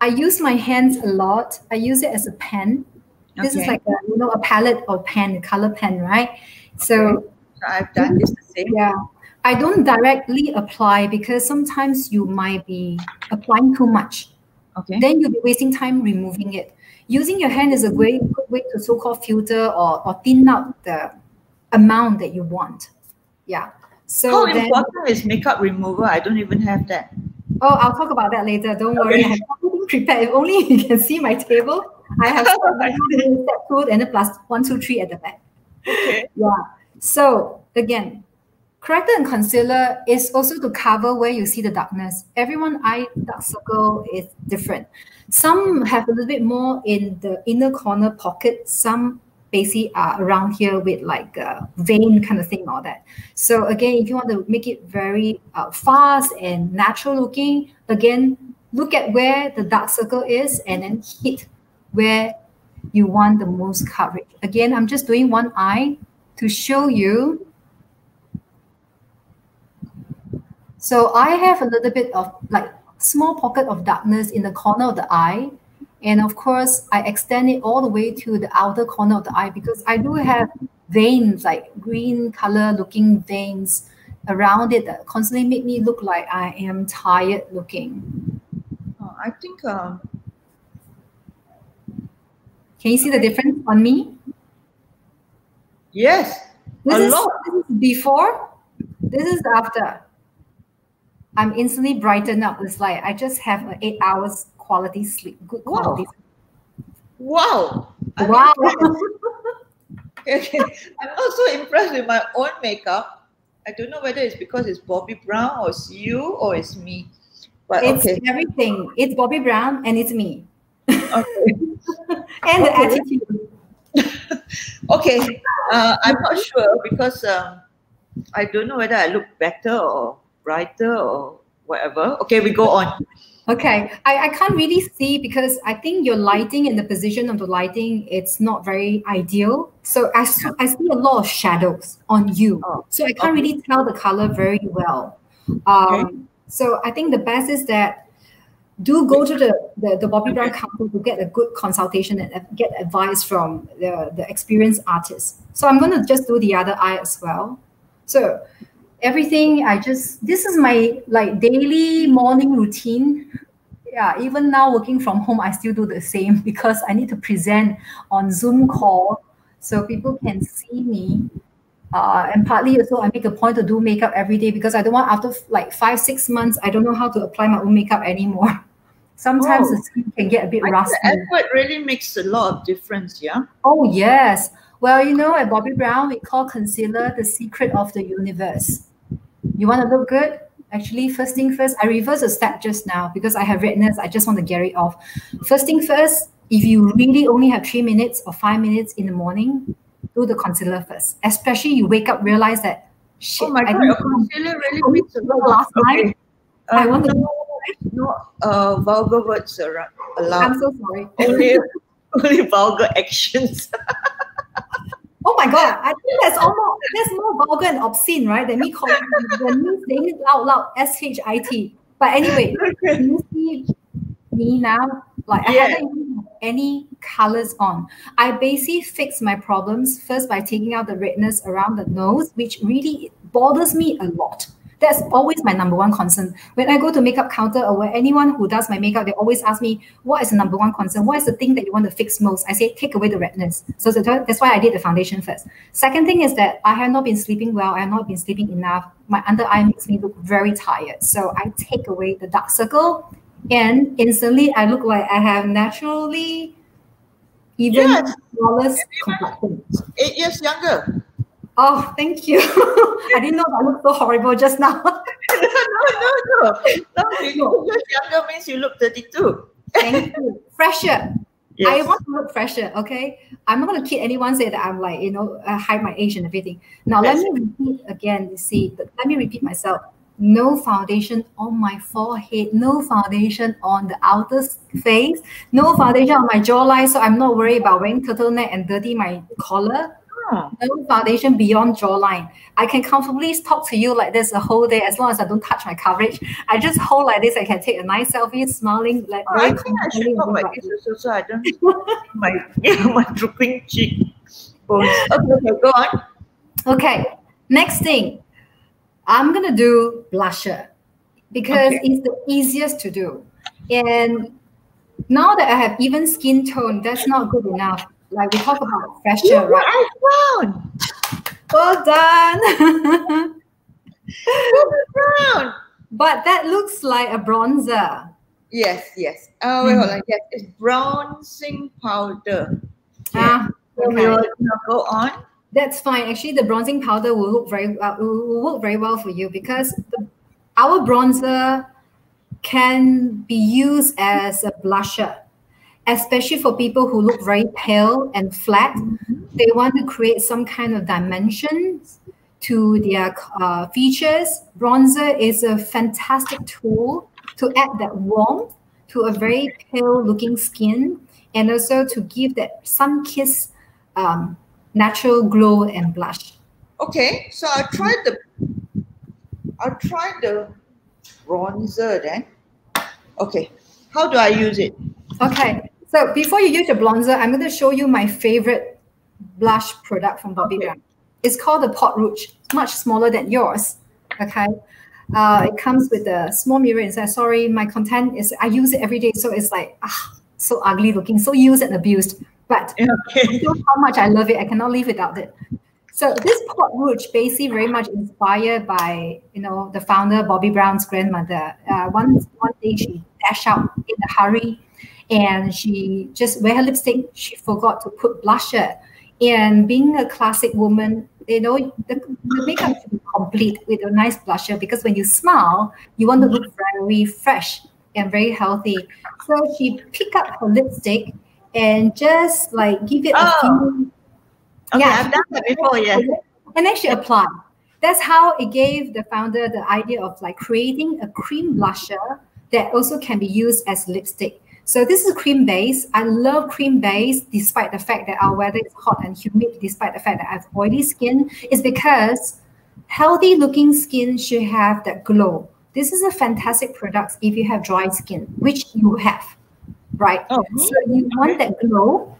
I use my hands a lot. I use it as a pen. This okay. is like a you know a palette or pen, color pen, right? So, okay. so I've done this the same. Yeah. I don't directly apply because sometimes you might be applying too much. Okay. Then you'll be wasting time removing it. Using your hand is a mm-hmm. great good way to so-called filter or, or thin out the amount that you want. Yeah. So how then, important is makeup remover? I don't even have that. Oh, I'll talk about that later. Don't okay. worry. I have everything prepared. If only you can see my table. I have step and a plus one, two, three at the back. Okay. Yeah. So again, corrector and concealer is also to cover where you see the darkness. Everyone eye dark circle is different. Some have a little bit more in the inner corner pocket. Some basically are around here with like a vein kind of thing, all that. So again, if you want to make it very uh, fast and natural looking, again, look at where the dark circle is and then hit where you want the most coverage. Again, I'm just doing one eye to show you. So I have a little bit of like small pocket of darkness in the corner of the eye and of course, I extend it all the way to the outer corner of the eye because I do have veins, like green color looking veins around it that constantly make me look like I am tired looking. Oh, I think um, Can you see the difference on me? Yes. This a is, lot. this is before. This is after. I'm instantly brightened up. It's like I just have an eight hours quality sleep, good Wow. quality. Wow. I'm Wow. Okay. I'm also impressed with my own makeup. I don't know whether it's because it's Bobbi Brown or it's you or it's me. But It's okay. everything. It's Bobbi Brown and it's me. Okay. And the attitude. okay. Uh, I'm not sure because um, I don't know whether I look better or brighter or whatever. Okay, we go on. Okay, I, I can't really see because I think your lighting and the position of the lighting it's not very ideal. So I, I see a lot of shadows on you. Oh, so I can't okay. really tell the color very well. Um, So I think the best is that do go to the, the, the Bobbi Brown counter to get a good consultation and get advice from the, the experienced artist. So I'm going to just do the other eye as well. So everything I just this is my like daily morning routine. Yeah, even now working from home, I still do the same because I need to present on Zoom call so people can see me. Uh, and partly also I make a point to do makeup every day because I don't want after like five, six months, I don't know how to apply my own makeup anymore. Sometimes Oh. the skin can get a bit I rusty. the effort really makes a lot of difference, yeah? Oh, yes. Well, you know, at Bobbi Brown, we call concealer the secret of the universe. You want to look good? Actually, first thing first, I reverse a step just now because I have redness. I just want to get it off. First thing first, if you really only have three minutes or five minutes in the morning, do the concealer first. Especially you wake up, realize that shit. Oh my I god, didn't concealer really I makes a lot. last Okay. night. I Um, want to. no, no uh, vulgar words are allowed. I'm so sorry. only, only vulgar actions. Oh my god, I think that's almost that's more vulgar and obscene, right? Than me calling than me saying it out loud, S H I T. But anyway, okay. you see me now, like I haven't any colors on. I basically fix my problems first by taking out the redness around the nose, which really bothers me a lot. That's always my number one concern. When I go to makeup counter or where anyone who does my makeup, they always ask me, what is the number one concern? What is the thing that you want to fix most? I say, take away the redness. So that's why I did the foundation first. Second thing is that I have not been sleeping well. I have not been sleeping enough. My under eye makes me look very tired. So I take away the dark circle and instantly I look like I have naturally even Yes. flawless complexion. Eight years younger. Oh, thank you. I didn't know that looked so horrible just now. no, no, no. No, you years younger means you look 32. thank you. Fresher. I want to look fresher, okay? I'm not going to kid anyone say that I'm like, you know, uh, hide my age and everything. Now, let me repeat again, you see, but let me repeat myself. No foundation on my forehead, no foundation on the outer face, no foundation on my jawline. So I'm not worried about wearing turtleneck and dirty my collar. Oh, No foundation beyond jawline. I can comfortably talk to you like this the whole day as long as I don't touch my coverage. I just hold like this. I can take a nice selfie, smiling like oh, I very think I should talk like this also so I don't my yeah, my drooping cheek bones. Okay, okay, go on. Okay, next thing, I'm gonna do blusher because Okay. it's the easiest to do. And now that I have even skin tone, that's not good enough. Like we talk about Look what right? I found. Well done. Brown. but that looks like a bronzer. Yes, yes. Oh, wait, hold on. Yes, it's bronzing powder. Ah, okay. now go on. That's fine. Actually, the bronzing powder will look very uh, will work very well for you because the, our bronzer can be used as a blusher, especially for people who look very pale and flat. They want to create some kind of dimensions to their uh, features. Bronzer is a fantastic tool to add that warmth to a very pale looking skin and also to give that sun kiss um, natural glow and blush. Okay, so I'll try the I'll try the bronzer then. Okay. How do I use it? Okay, so before you use your bronzer, I'm going to show you my favorite blush product from Bobbi Okay. Brown. It's called the Pot Rouge, It's much smaller than yours. Okay, uh, it comes with a small mirror inside. Sorry, my content is I use it every day, so it's like ah, so ugly looking, so used and abused. But okay. how much I love it, I cannot live without it. So this Pot Rouge basically very much inspired by you know the founder Bobbi Brown's grandmother. Uh, one one day she dashed out in a hurry, and she just wear her lipstick. She forgot to put blusher, and being a classic woman, you know the, the makeup should be complete with a nice blusher because when you smile, you want to look very fresh and very healthy. So she picked up her lipstick and just like give it Oh. a few Okay, Yeah. I've done that before, yeah. and then she applied. That's how it gave the founder the idea of like creating a cream blusher that also can be used as lipstick. So this is cream base. I love cream base despite the fact that our weather is hot and humid, despite the fact that I have oily skin, is because healthy looking skin should have that glow. This is a fantastic product if you have dry skin, which you have, right? Oh, So you want that glow.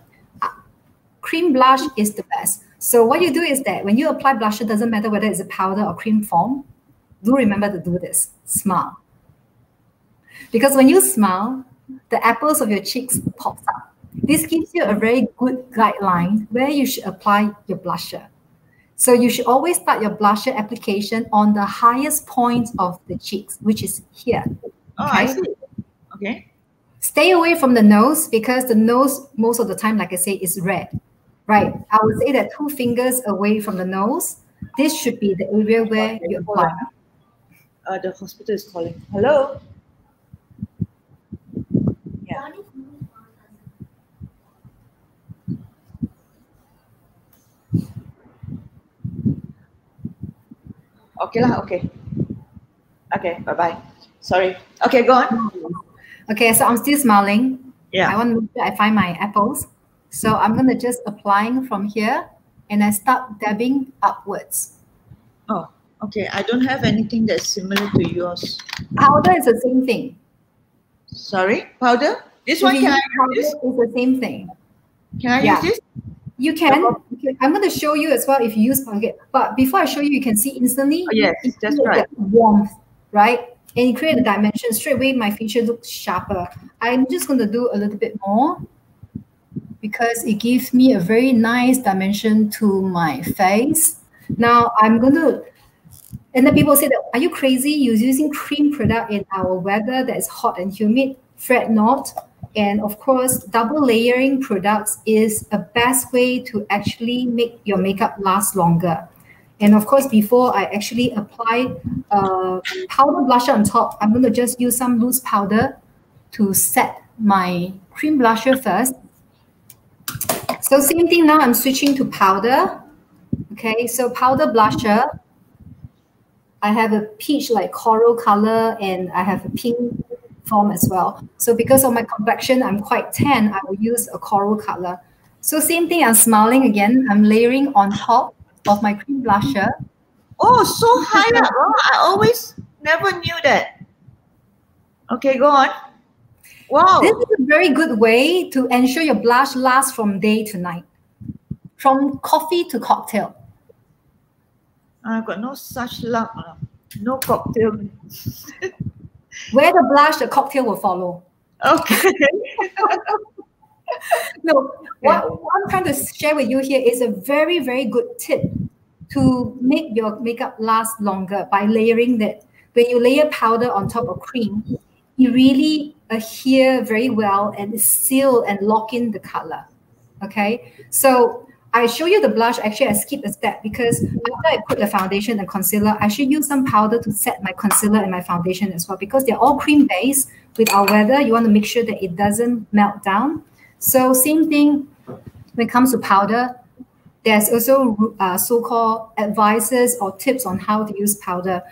Cream blush is the best. So what you do is that when you apply blusher, doesn't matter whether it's a powder or cream form, do remember to do this. Smile. Because when you smile, the apples of your cheeks pops up. This gives you a very good guideline where you should apply your blusher. So you should always start your blusher application on the highest point of the cheeks, which is here. Oh, I Okay. see. Okay. Stay away from the nose because the nose, most of the time, like I say, is red. Right. I would say that two fingers away from the nose, this should be the area where you apply. Uh, the hospital is calling. Hello? Okay lah, okay. Okay, bye-bye. Sorry. Okay, go on. Okay, so I'm still smiling. Yeah. I want to make sure I find my apples. So I'm going to just applying from here and I start dabbing upwards. Oh, okay. I don't have anything that's similar to yours. Powder is the same thing. Sorry, powder? This If one, you can I use powder, use this? It's the same thing. Can I Yeah. use this? You can. okay, I'm going to show you as well if you use pocket. But before I show you, you can see instantly. Oh, yes, that's right. Warmth, right? And it create a dimension. Straight away, my feature looks sharper. I'm just going to do a little bit more because it gives me a very nice dimension to my face. Now I'm going to, and then people say that, are you crazy? You're using cream product in our weather that is hot and humid. Fret not. And of course, double layering products is a best way to actually make your makeup last longer. And of course, before I actually apply uh, powder blusher on top, I'm going to just use some loose powder to set my cream blusher first. So same thing now, I'm switching to powder. Okay, so powder blusher. I have a peach like coral color and I have a pink form as well. So because of my complexion, I'm quite tan, I will use a coral color. So same thing, I'm smiling again. I'm layering on top of my cream blusher. Oh, so high up. Oh, I always never knew that. Okay, go on. Wow. This is a very good way to ensure your blush lasts from day to night, from coffee to cocktail. I've got no such luck. No cocktail. Where the blush, the cocktail will follow. Okay. No, what, what I'm trying to share with you here is a very, very good tip to make your makeup last longer by layering that. When you layer powder on top of cream, it really adhere very well and seal and lock in the color. Okay, so I show you the blush. Actually, I skip a step because after I put the foundation and concealer, I should use some powder to set my concealer and my foundation as well because they're all cream based. With our weather, you want to make sure that it doesn't melt down. So same thing when it comes to powder. There's also uh, so-called advices or tips on how to use powder.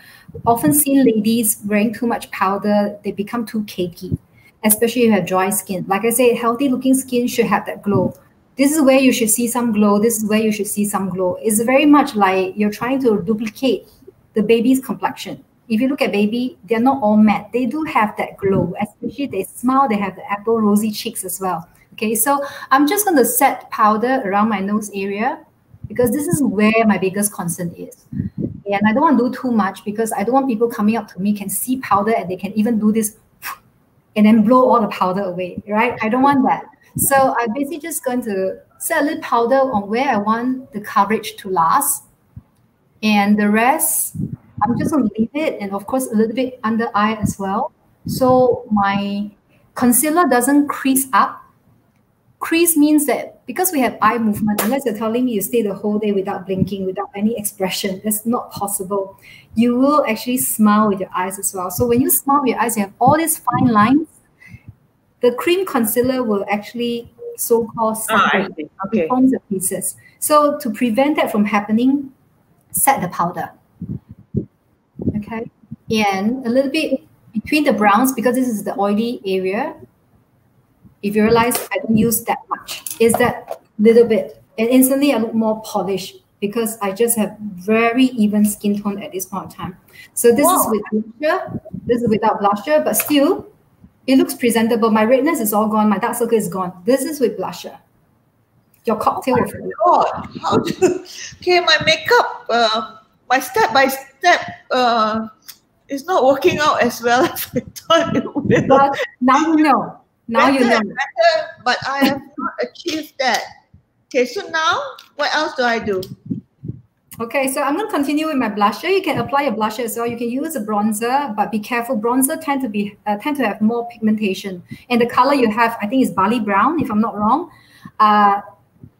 Often seen ladies wearing too much powder, they become too cakey, especially if you have dry skin. Like I said, healthy looking skin should have that glow. This is where you should see some glow. This is where you should see some glow. It's very much like you're trying to duplicate the baby's complexion. If you look at baby, they're not all matte. They do have that glow, especially they smile, they have the apple rosy cheeks as well. Okay, so I'm just going to set powder around my nose area because this is where my biggest concern is. And I don't want to do too much because I don't want people coming up to me can see powder and they can even do this and then blow all the powder away, right? I don't want that. So I'm basically just going to set a little powder on where I want the coverage to last. And the rest, I'm just going to leave it. And of course, a little bit under eye as well. So my concealer doesn't crease up. Crease means that because we have eye movement, unless you're telling me you stay the whole day without blinking, without any expression, that's not possible. You will actually smile with your eyes as well. So when you smile with your eyes, you have all these fine lines. The cream concealer will actually so-called separate ah, okay. forms of pieces. So to prevent that from happening, set the powder. Okay, and a little bit between the browns because this is the oily area. If you realize I don't use that much, is that little bit, and instantly I look more polished because I just have very even skin tone at this point in time. So this wow. is with blusher, this is without blusher, but still it looks presentable. My redness is all gone. My dark circle is gone. This is with blusher. Your cocktail. Oh God, how do? Okay, my makeup, uh, my step by step, uh, is not working out as well as I thought it would. But now you know. Now better, you know. Better, but I have not achieved that. Okay, so now what else do I do? Okay, so I'm going to continue with my blusher. You can apply a blusher as well. You can use a bronzer, but be careful. Bronzer tend to be uh, tend to have more pigmentation, and the color you have, I think, is barley brown, if I'm not wrong. Uh,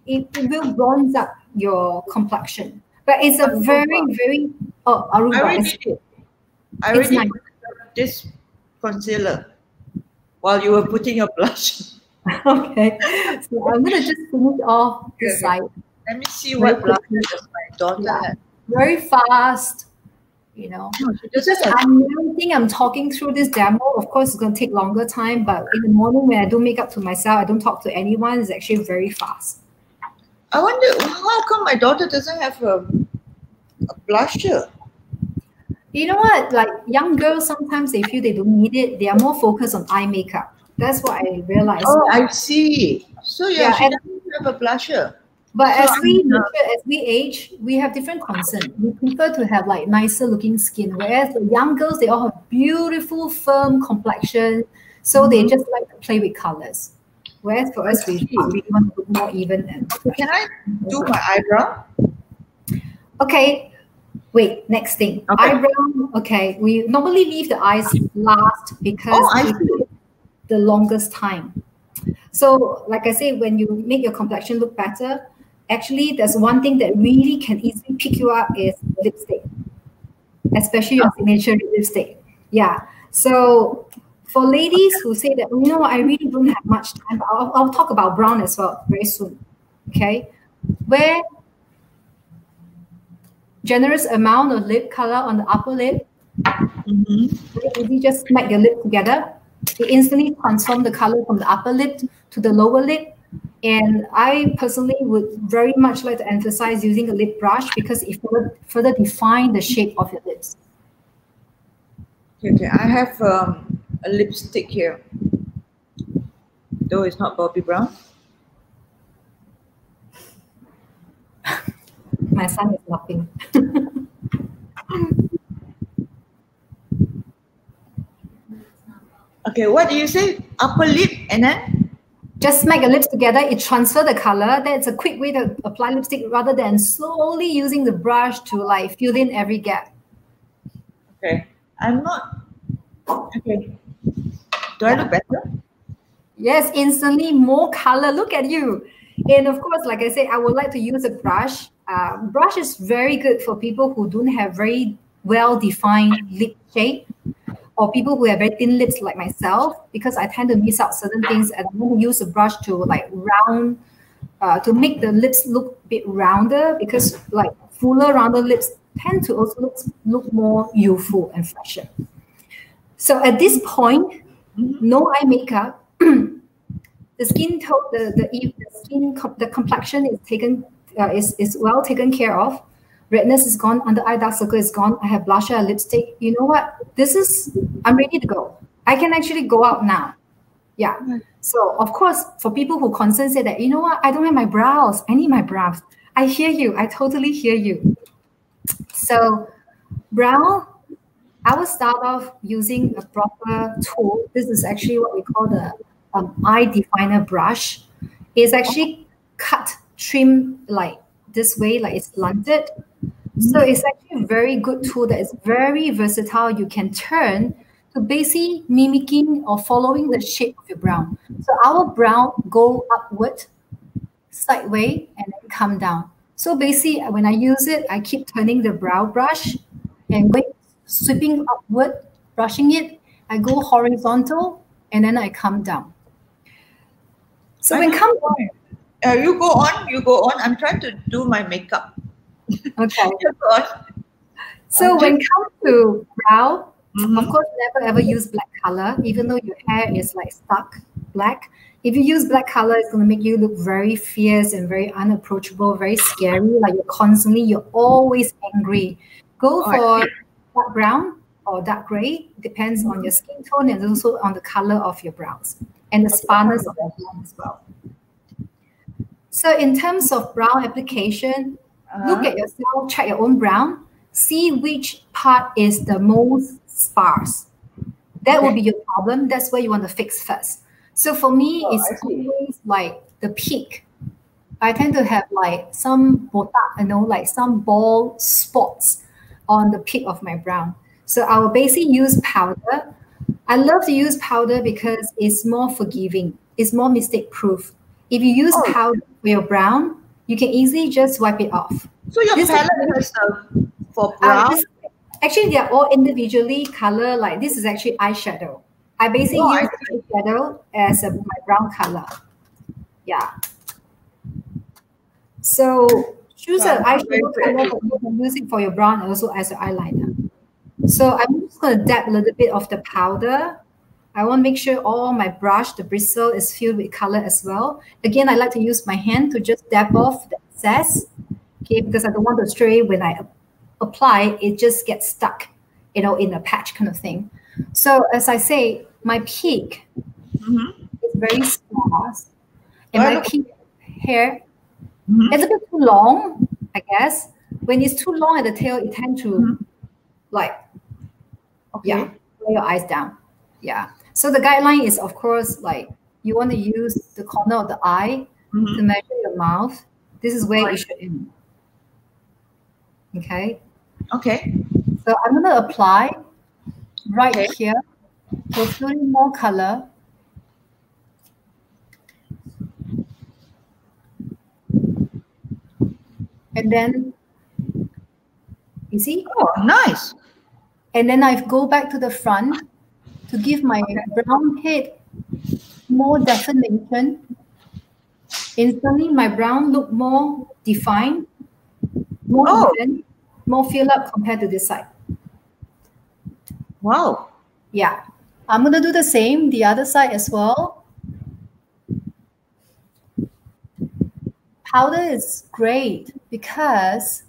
it, it will bronze up your complexion, but it's a very, very oh Aruba. I already. I already nice. this concealer while you were putting your blush. okay, so I'm going to just finish off this side. Let me see what blush my daughter yeah. Very fast, you know. because I'm think I'm talking through this demo. Of course, it's going to take longer time, but in the morning when I do makeup to myself, I don't talk to anyone. It's actually very fast. I wonder how come my daughter doesn't have a, a blusher. You know what? Like young girls, sometimes they feel they don't need it. They are more focused on eye makeup. That's what I realized. Oh, I see. So yeah, yeah she doesn't have a blusher. But as we mature, as we age, we have different concerns. We prefer to have like nicer looking skin, whereas the young girls they all have beautiful, firm complexion, so mm-hmm. they just like to play with colors. Whereas for us, we really want to look more even. And can I do my eyebrow? Okay. Wait. Next thing, okay. eyebrow. Okay, we normally leave the eyes last because oh, the longest time. So, like I say, when you make your complexion look better, actually there's one thing that really can easily pick you up is lipstick, especially your signature lipstick. Yeah. So for ladies who say that, you know, I really don't have much time, I'll, I'll talk about brown as well very soon. Okay. Where generous amount of lip color on the upper lip, mm-hmm. you just smack your lip together. It instantly transform the color from the upper lip to the lower lip and I personally would very much like to emphasize using a lip brush because it further, further define the shape of your lips. Okay, I have um, a lipstick here. Though it's not Bobbi Brown. My son is laughing. okay, what do you say? Upper lip and then? Just smack your lips together, it transfer the color. That's a quick way to apply lipstick rather than slowly using the brush to like fill in every gap. Okay. I'm not okay. Do I look better? Yes, instantly more color. Look at you. And of course, like I said, I would like to use a brush. Uh, brush is very good for people who don't have very well-defined lip shape or people who have very thin lips like myself, because I tend to miss out certain things and I want use a brush to like round, uh, to make the lips look a bit rounder because like fuller, rounder lips tend to also look, look more youthful and fresher. So at this point, no eye makeup, the skin tone, the, the, the skin, the complexion is taken, uh, is, is well taken care of redness is gone, under eye dark circle is gone. I have blusher, lipstick. You know what? This is, I'm ready to go. I can actually go out now. Yeah. So of course, for people who concern say that, you know what, I don't have my brows. I need my brows. I hear you. I totally hear you. So brow, I will start off using a proper tool. This is actually what we call the um, eye definer brush. It's actually cut, trim like this way, like it's blunted. So it's actually a very good tool that is very versatile. You can turn to basically mimicking or following the shape of your brown. So our brown go upward, sideways, and then come down. So basically, when I use it, I keep turning the brow brush and wait, sweeping upward, brushing it. I go horizontal, and then I come down. So when come down, uh, you go on, you go on. I'm trying to do my makeup. Okay. so when come to brow, mm-hmm. of course, never ever use black color, even though your hair is like stuck black. If you use black color, it's going to make you look very fierce and very unapproachable, very scary. Like you're constantly, you're always angry. Go for dark brown or dark gray, depends on your skin tone and also on the color of your brows and the sparseness of your brow as well. So in terms of brown application, uh-huh. look at yourself, check your own brown, see which part is the most sparse. That okay. will be your problem. That's where you want to fix first. So for me, oh, it's always like the peak. I tend to have like some botak, you know, like some bald spots on the peak of my brown. So I will basically use powder. I love to use powder because it's more forgiving. It's more mistake proof. If you use oh. powder for your brown, you can easily just wipe it off. So your this palette has for brown? Uh, this, actually, they are all individually color. Like this is actually eyeshadow. I basically oh, use I eyeshadow as a, my brown color. Yeah. So choose an eyeshadow color you can use it for your brown and also as an eyeliner. So I'm just going to dab a little bit of the powder I want to make sure all my brush, the bristle is filled with color as well. Again, I like to use my hand to just dab off the excess, okay, because I don't want to stray when I apply, it just gets stuck, you know, in a patch kind of thing. So as I say, my peak mm-hmm. is very sparse, and my peak hair mm-hmm. is a bit too long, I guess. When it's too long at the tail, it tends to mm-hmm. like, okay. yeah, lay your eyes down. Yeah. So the guideline is, of course, like you want to use the corner of the eye mm-hmm. to measure your mouth. This is where right. you should end. Okay. Okay. So I'm going to apply right okay. here. We're filling more color. And then, you see? Oh, nice. And then I go back to the front to give my brown head more definition. Instantly, my brown look more defined, more oh. even, more fill up compared to this side. Wow. Yeah. I'm going to do the same, the other side as well. Powder is great because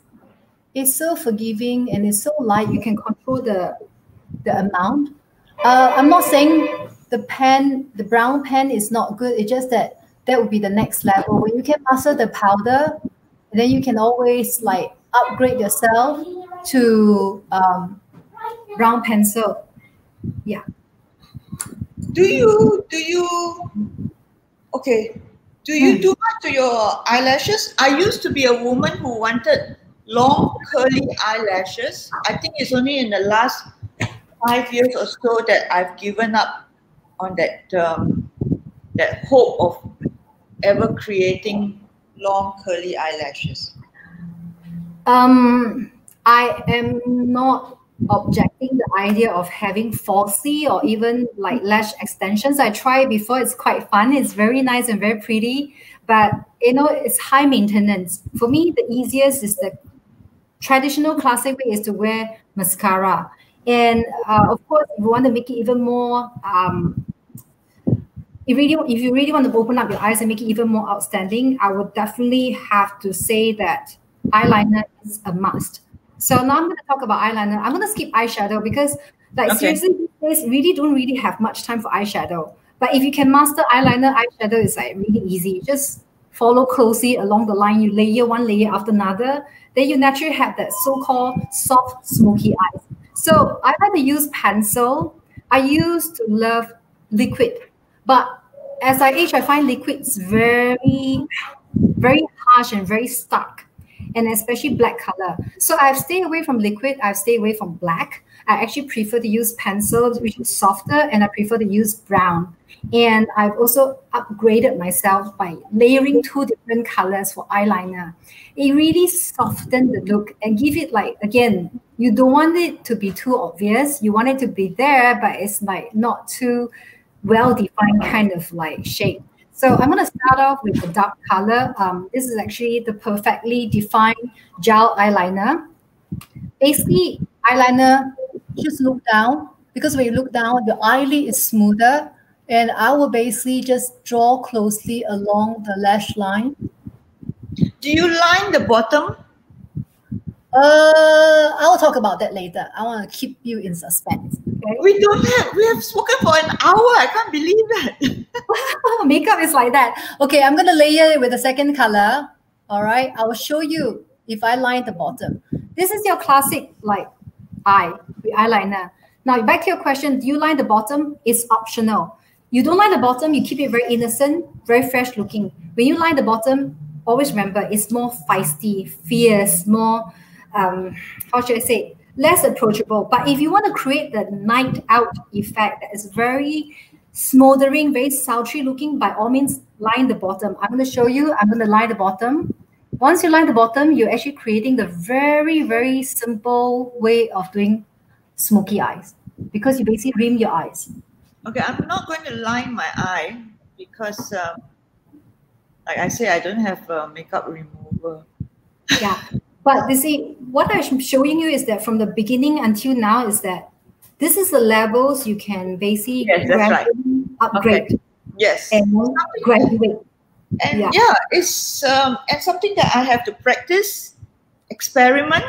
it's so forgiving and it's so light. You can control the, the amount uh, I'm not saying the pen, the brown pen is not good. It's just that that would be the next level. When you can master the powder, then you can always like upgrade yourself to um, brown pencil. Yeah. Do you do you okay? Do you hmm. do much to your eyelashes? I used to be a woman who wanted long curly eyelashes. I think it's only in the last five years or so that I've given up on that um, that hope of ever creating long curly eyelashes? Um, I am not objecting the idea of having falsy or even like lash extensions. I tried before. It's quite fun. It's very nice and very pretty, but you know it's high maintenance. For me, the easiest is the traditional classic way is to wear mascara. And uh, of course, if you want to make it even more, um, if, really, if you really want to open up your eyes and make it even more outstanding, I would definitely have to say that eyeliner is a must. So now I'm going to talk about eyeliner. I'm going to skip eyeshadow because, like, okay. seriously, these days really don't really have much time for eyeshadow. But if you can master eyeliner, eyeshadow is like really easy. Just follow closely along the line. You layer one layer after another. Then you naturally have that so-called soft, smoky eyes. So I like to use pencil. I used to love liquid, but as I age, I find liquids very, very harsh and very stark, and especially black color. So I've stayed away from liquid. I've stayed away from black. I actually prefer to use pencils, which is softer, and I prefer to use brown. And I've also upgraded myself by layering two different colors for eyeliner. It really softened the look and give it like again, you don't want it to be too obvious. You want it to be there, but it's like not too well-defined kind of like shape. So I'm going to start off with the dark color. Um, this is actually the perfectly defined gel eyeliner. Basically, eyeliner, just look down because when you look down, the eyelid is smoother and I will basically just draw closely along the lash line. Do you line the bottom? Uh, I'll talk about that later. I want to keep you in suspense. Okay? We don't have, we have spoken for an hour. I can't believe that. Makeup is like that. Okay, I'm going to layer it with a second color. All right, I will show you if I line the bottom. This is your classic like eye, the eyeliner. Now, back to your question, do you line the bottom? It's optional. You don't line the bottom, you keep it very innocent, very fresh looking. When you line the bottom, always remember it's more feisty, fierce, more, um, how should I say, less approachable. But if you want to create the night out effect that is very smoldering, very sultry looking, by all means, line the bottom. I'm going to show you, I'm going to line the bottom. Once you line the bottom, you're actually creating the very, very simple way of doing smoky eyes because you basically rim your eyes. Okay, I'm not going to line my eye because, uh, like I say, I don't have a makeup remover. Yeah, but you see, what I'm showing you is that from the beginning until now is that this is the levels you can basically yes, gradually right. upgrade. Okay. Yes. And graduate. And yeah, yeah it's um, and something that I have to practice, experiment,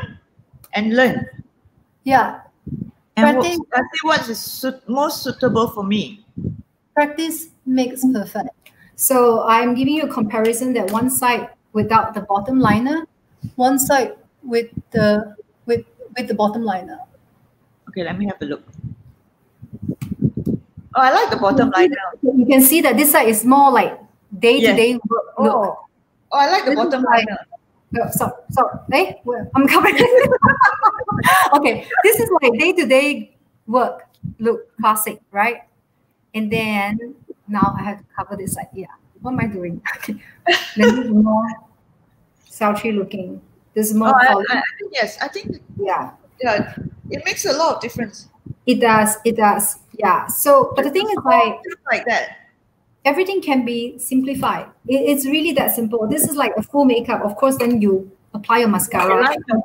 and learn. Yeah, and practice, what, I think what is su- most suitable for me. Practice makes perfect. So I'm giving you a comparison that one side without the bottom liner, one side with the with with the bottom liner. Okay, let me have a look. Oh, I like the bottom liner. You can see that this side is more like day to day work. Oh. oh, I like the this bottom liner. Oh, so, so, eh? hey, I'm coming. okay, this is like day to day work look classic, right? And then now I have to cover this side. Yeah, what am I doing? Okay, this is more sultry looking. This is more. Oh, I, I, yes, I think. Yeah. Yeah, it makes a lot of difference. It does. It does. Yeah. So, but the thing is, like, like that everything can be simplified. It, it's really that simple. This is like a full makeup. Of course, then you apply your mascara. I like the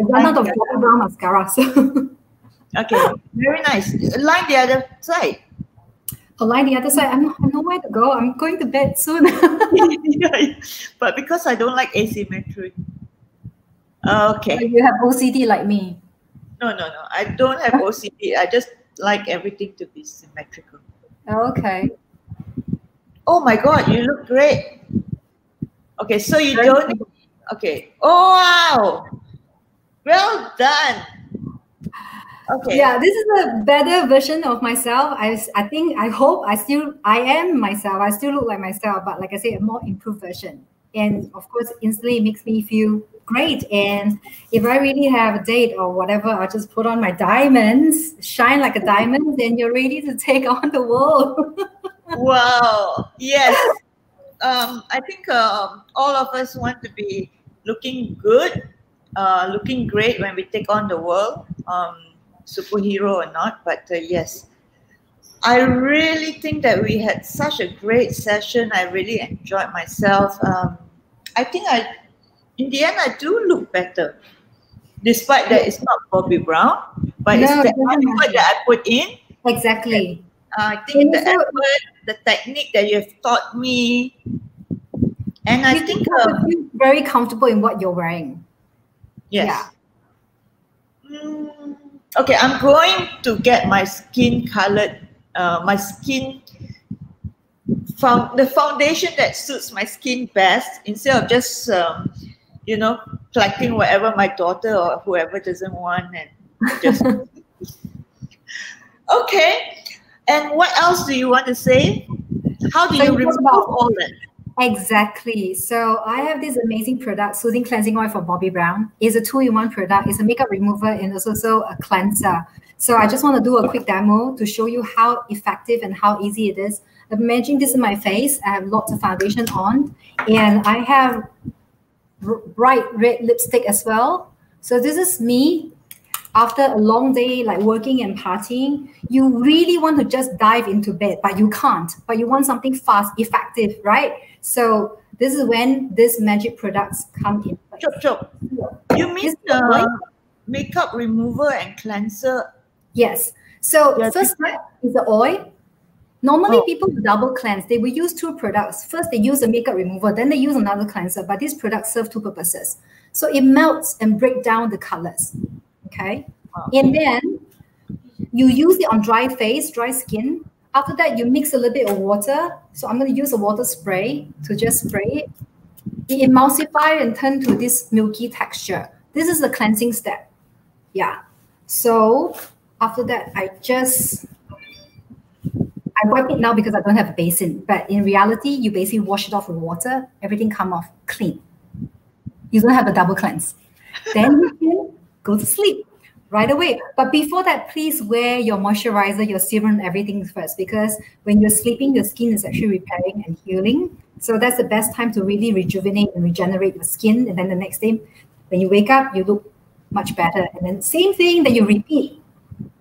I run out of brown mascara. So. okay, very nice. Line the other side. Align the other side. I'm, I know where to go. I'm going to bed soon. yeah, but because I don't like asymmetry. Okay. You have OCD like me. No, no, no. I don't have OCD. I just like everything to be symmetrical. Oh, okay. Oh my God, you look great. Okay, so you don't. Okay. Oh wow. Well done. Okay. Yeah, this is a better version of myself. I, I think I hope I still I am myself. I still look like myself, but like I say, a more improved version. And of course, instantly makes me feel great. And if I really have a date or whatever, I'll just put on my diamonds, shine like a diamond, and you're ready to take on the world. wow. Yes. Um, I think um, all of us want to be looking good, uh, looking great when we take on the world, um, superhero or not. But uh, yes, I really think that we had such a great session. I really enjoyed myself. Um, I think I, in the end, I do look better, despite that it's not Bobbi Brown, but no, it's the effort that I put in. Exactly. Uh, I think the effort, the technique that you have taught me, and I think uh, very comfortable in what you're wearing. Yes. Yeah. Mm, okay, I'm going to get my skin colored, uh, my skin found the foundation that suits my skin best instead of just um, you know collecting whatever my daughter or whoever doesn't want and Just okay. And what else do you want to say? How do So you remove all that? Exactly. So I have this amazing product, Soothing Cleansing Oil from Bobbi Brown. It's a two-in-one product. It's a makeup remover and it's also a cleanser. So I just want to do a quick demo to show you how effective and how easy it is. Imagine this is my face. I have lots of foundation on, and I have bright red lipstick as well. So this is me after a long day like working and partying you really want to just dive into bed but you can't but you want something fast effective right so this is when these magic products come in. Chop chop. You mean the uh, makeup remover and cleanser? yes so Yeah, first step is the oil normally Oh. people double cleanse they will use two products first they use a makeup remover then they use another cleanser but these products serve two purposes so it melts and break down the colors okay Wow. and then you use it on dry face, dry skin. After that, you mix a little bit of water. So I'm going to use a water spray to just spray it. It emulsify and turn to this milky texture. This is the cleansing step. Yeah. So after that, I just I wipe it now because I don't have a basin. But in reality, you basically wash it off with water. Everything come off clean. You don't have a double cleanse. Then you can go to sleep right away. But before that, please wear your moisturizer, your serum, everything first because when you're sleeping, your skin is actually repairing and healing. So that's the best time to really rejuvenate and regenerate your skin. And then the next day, when you wake up, you look much better. And then same thing that you repeat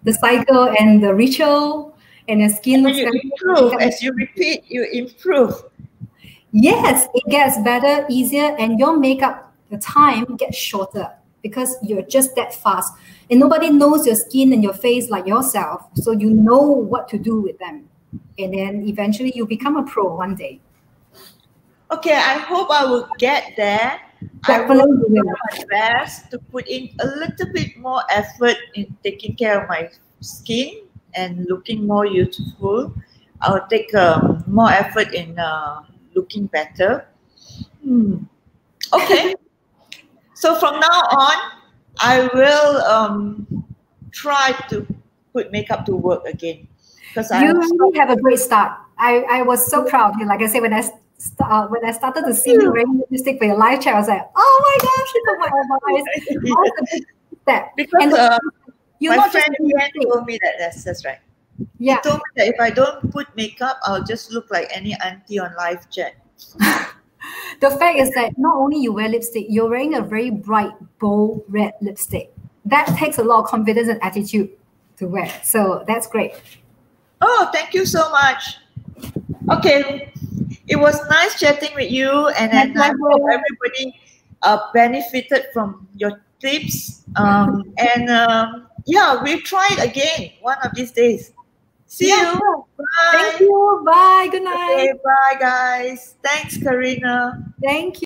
the cycle and the ritual, and your skin When looks you improve, as you repeat, you improve. Yes, it gets better, easier, and your makeup, the time gets shorter because you're just that fast. And nobody knows your skin and your face like yourself. So you know what to do with them. And then eventually you become a pro one day. Okay, I hope I will get there. I will do my best to put in a little bit more effort in taking care of my skin and looking more youthful. I'll take um, more effort in uh, looking better. Hmm. Okay. so from now on, I will um, try to put makeup to work again because I You really have a great start. I, I was so proud of you. Like I said, when I uh, when I started to see you wearing lipstick for your live chat, I was like, oh my gosh, she took my. That's a step. because And uh, you're my friend told me that that's, that's right. Yeah. He told me that if I don't put makeup, I'll just look like any auntie on live chat. The fact is that not only you wear lipstick, you're wearing a very bright, bold red lipstick. That takes a lot of confidence and attitude to wear. So that's great. Oh, thank you so much. Okay, it was nice chatting with you, and then I hope everybody uh, benefited from your tips. Um, and um, yeah, we'll try it again one of these days. See Yeah, you. sure. Bye. Thank you. Bye. Good night. Okay, bye, guys. Thanks, Karina. Thank you.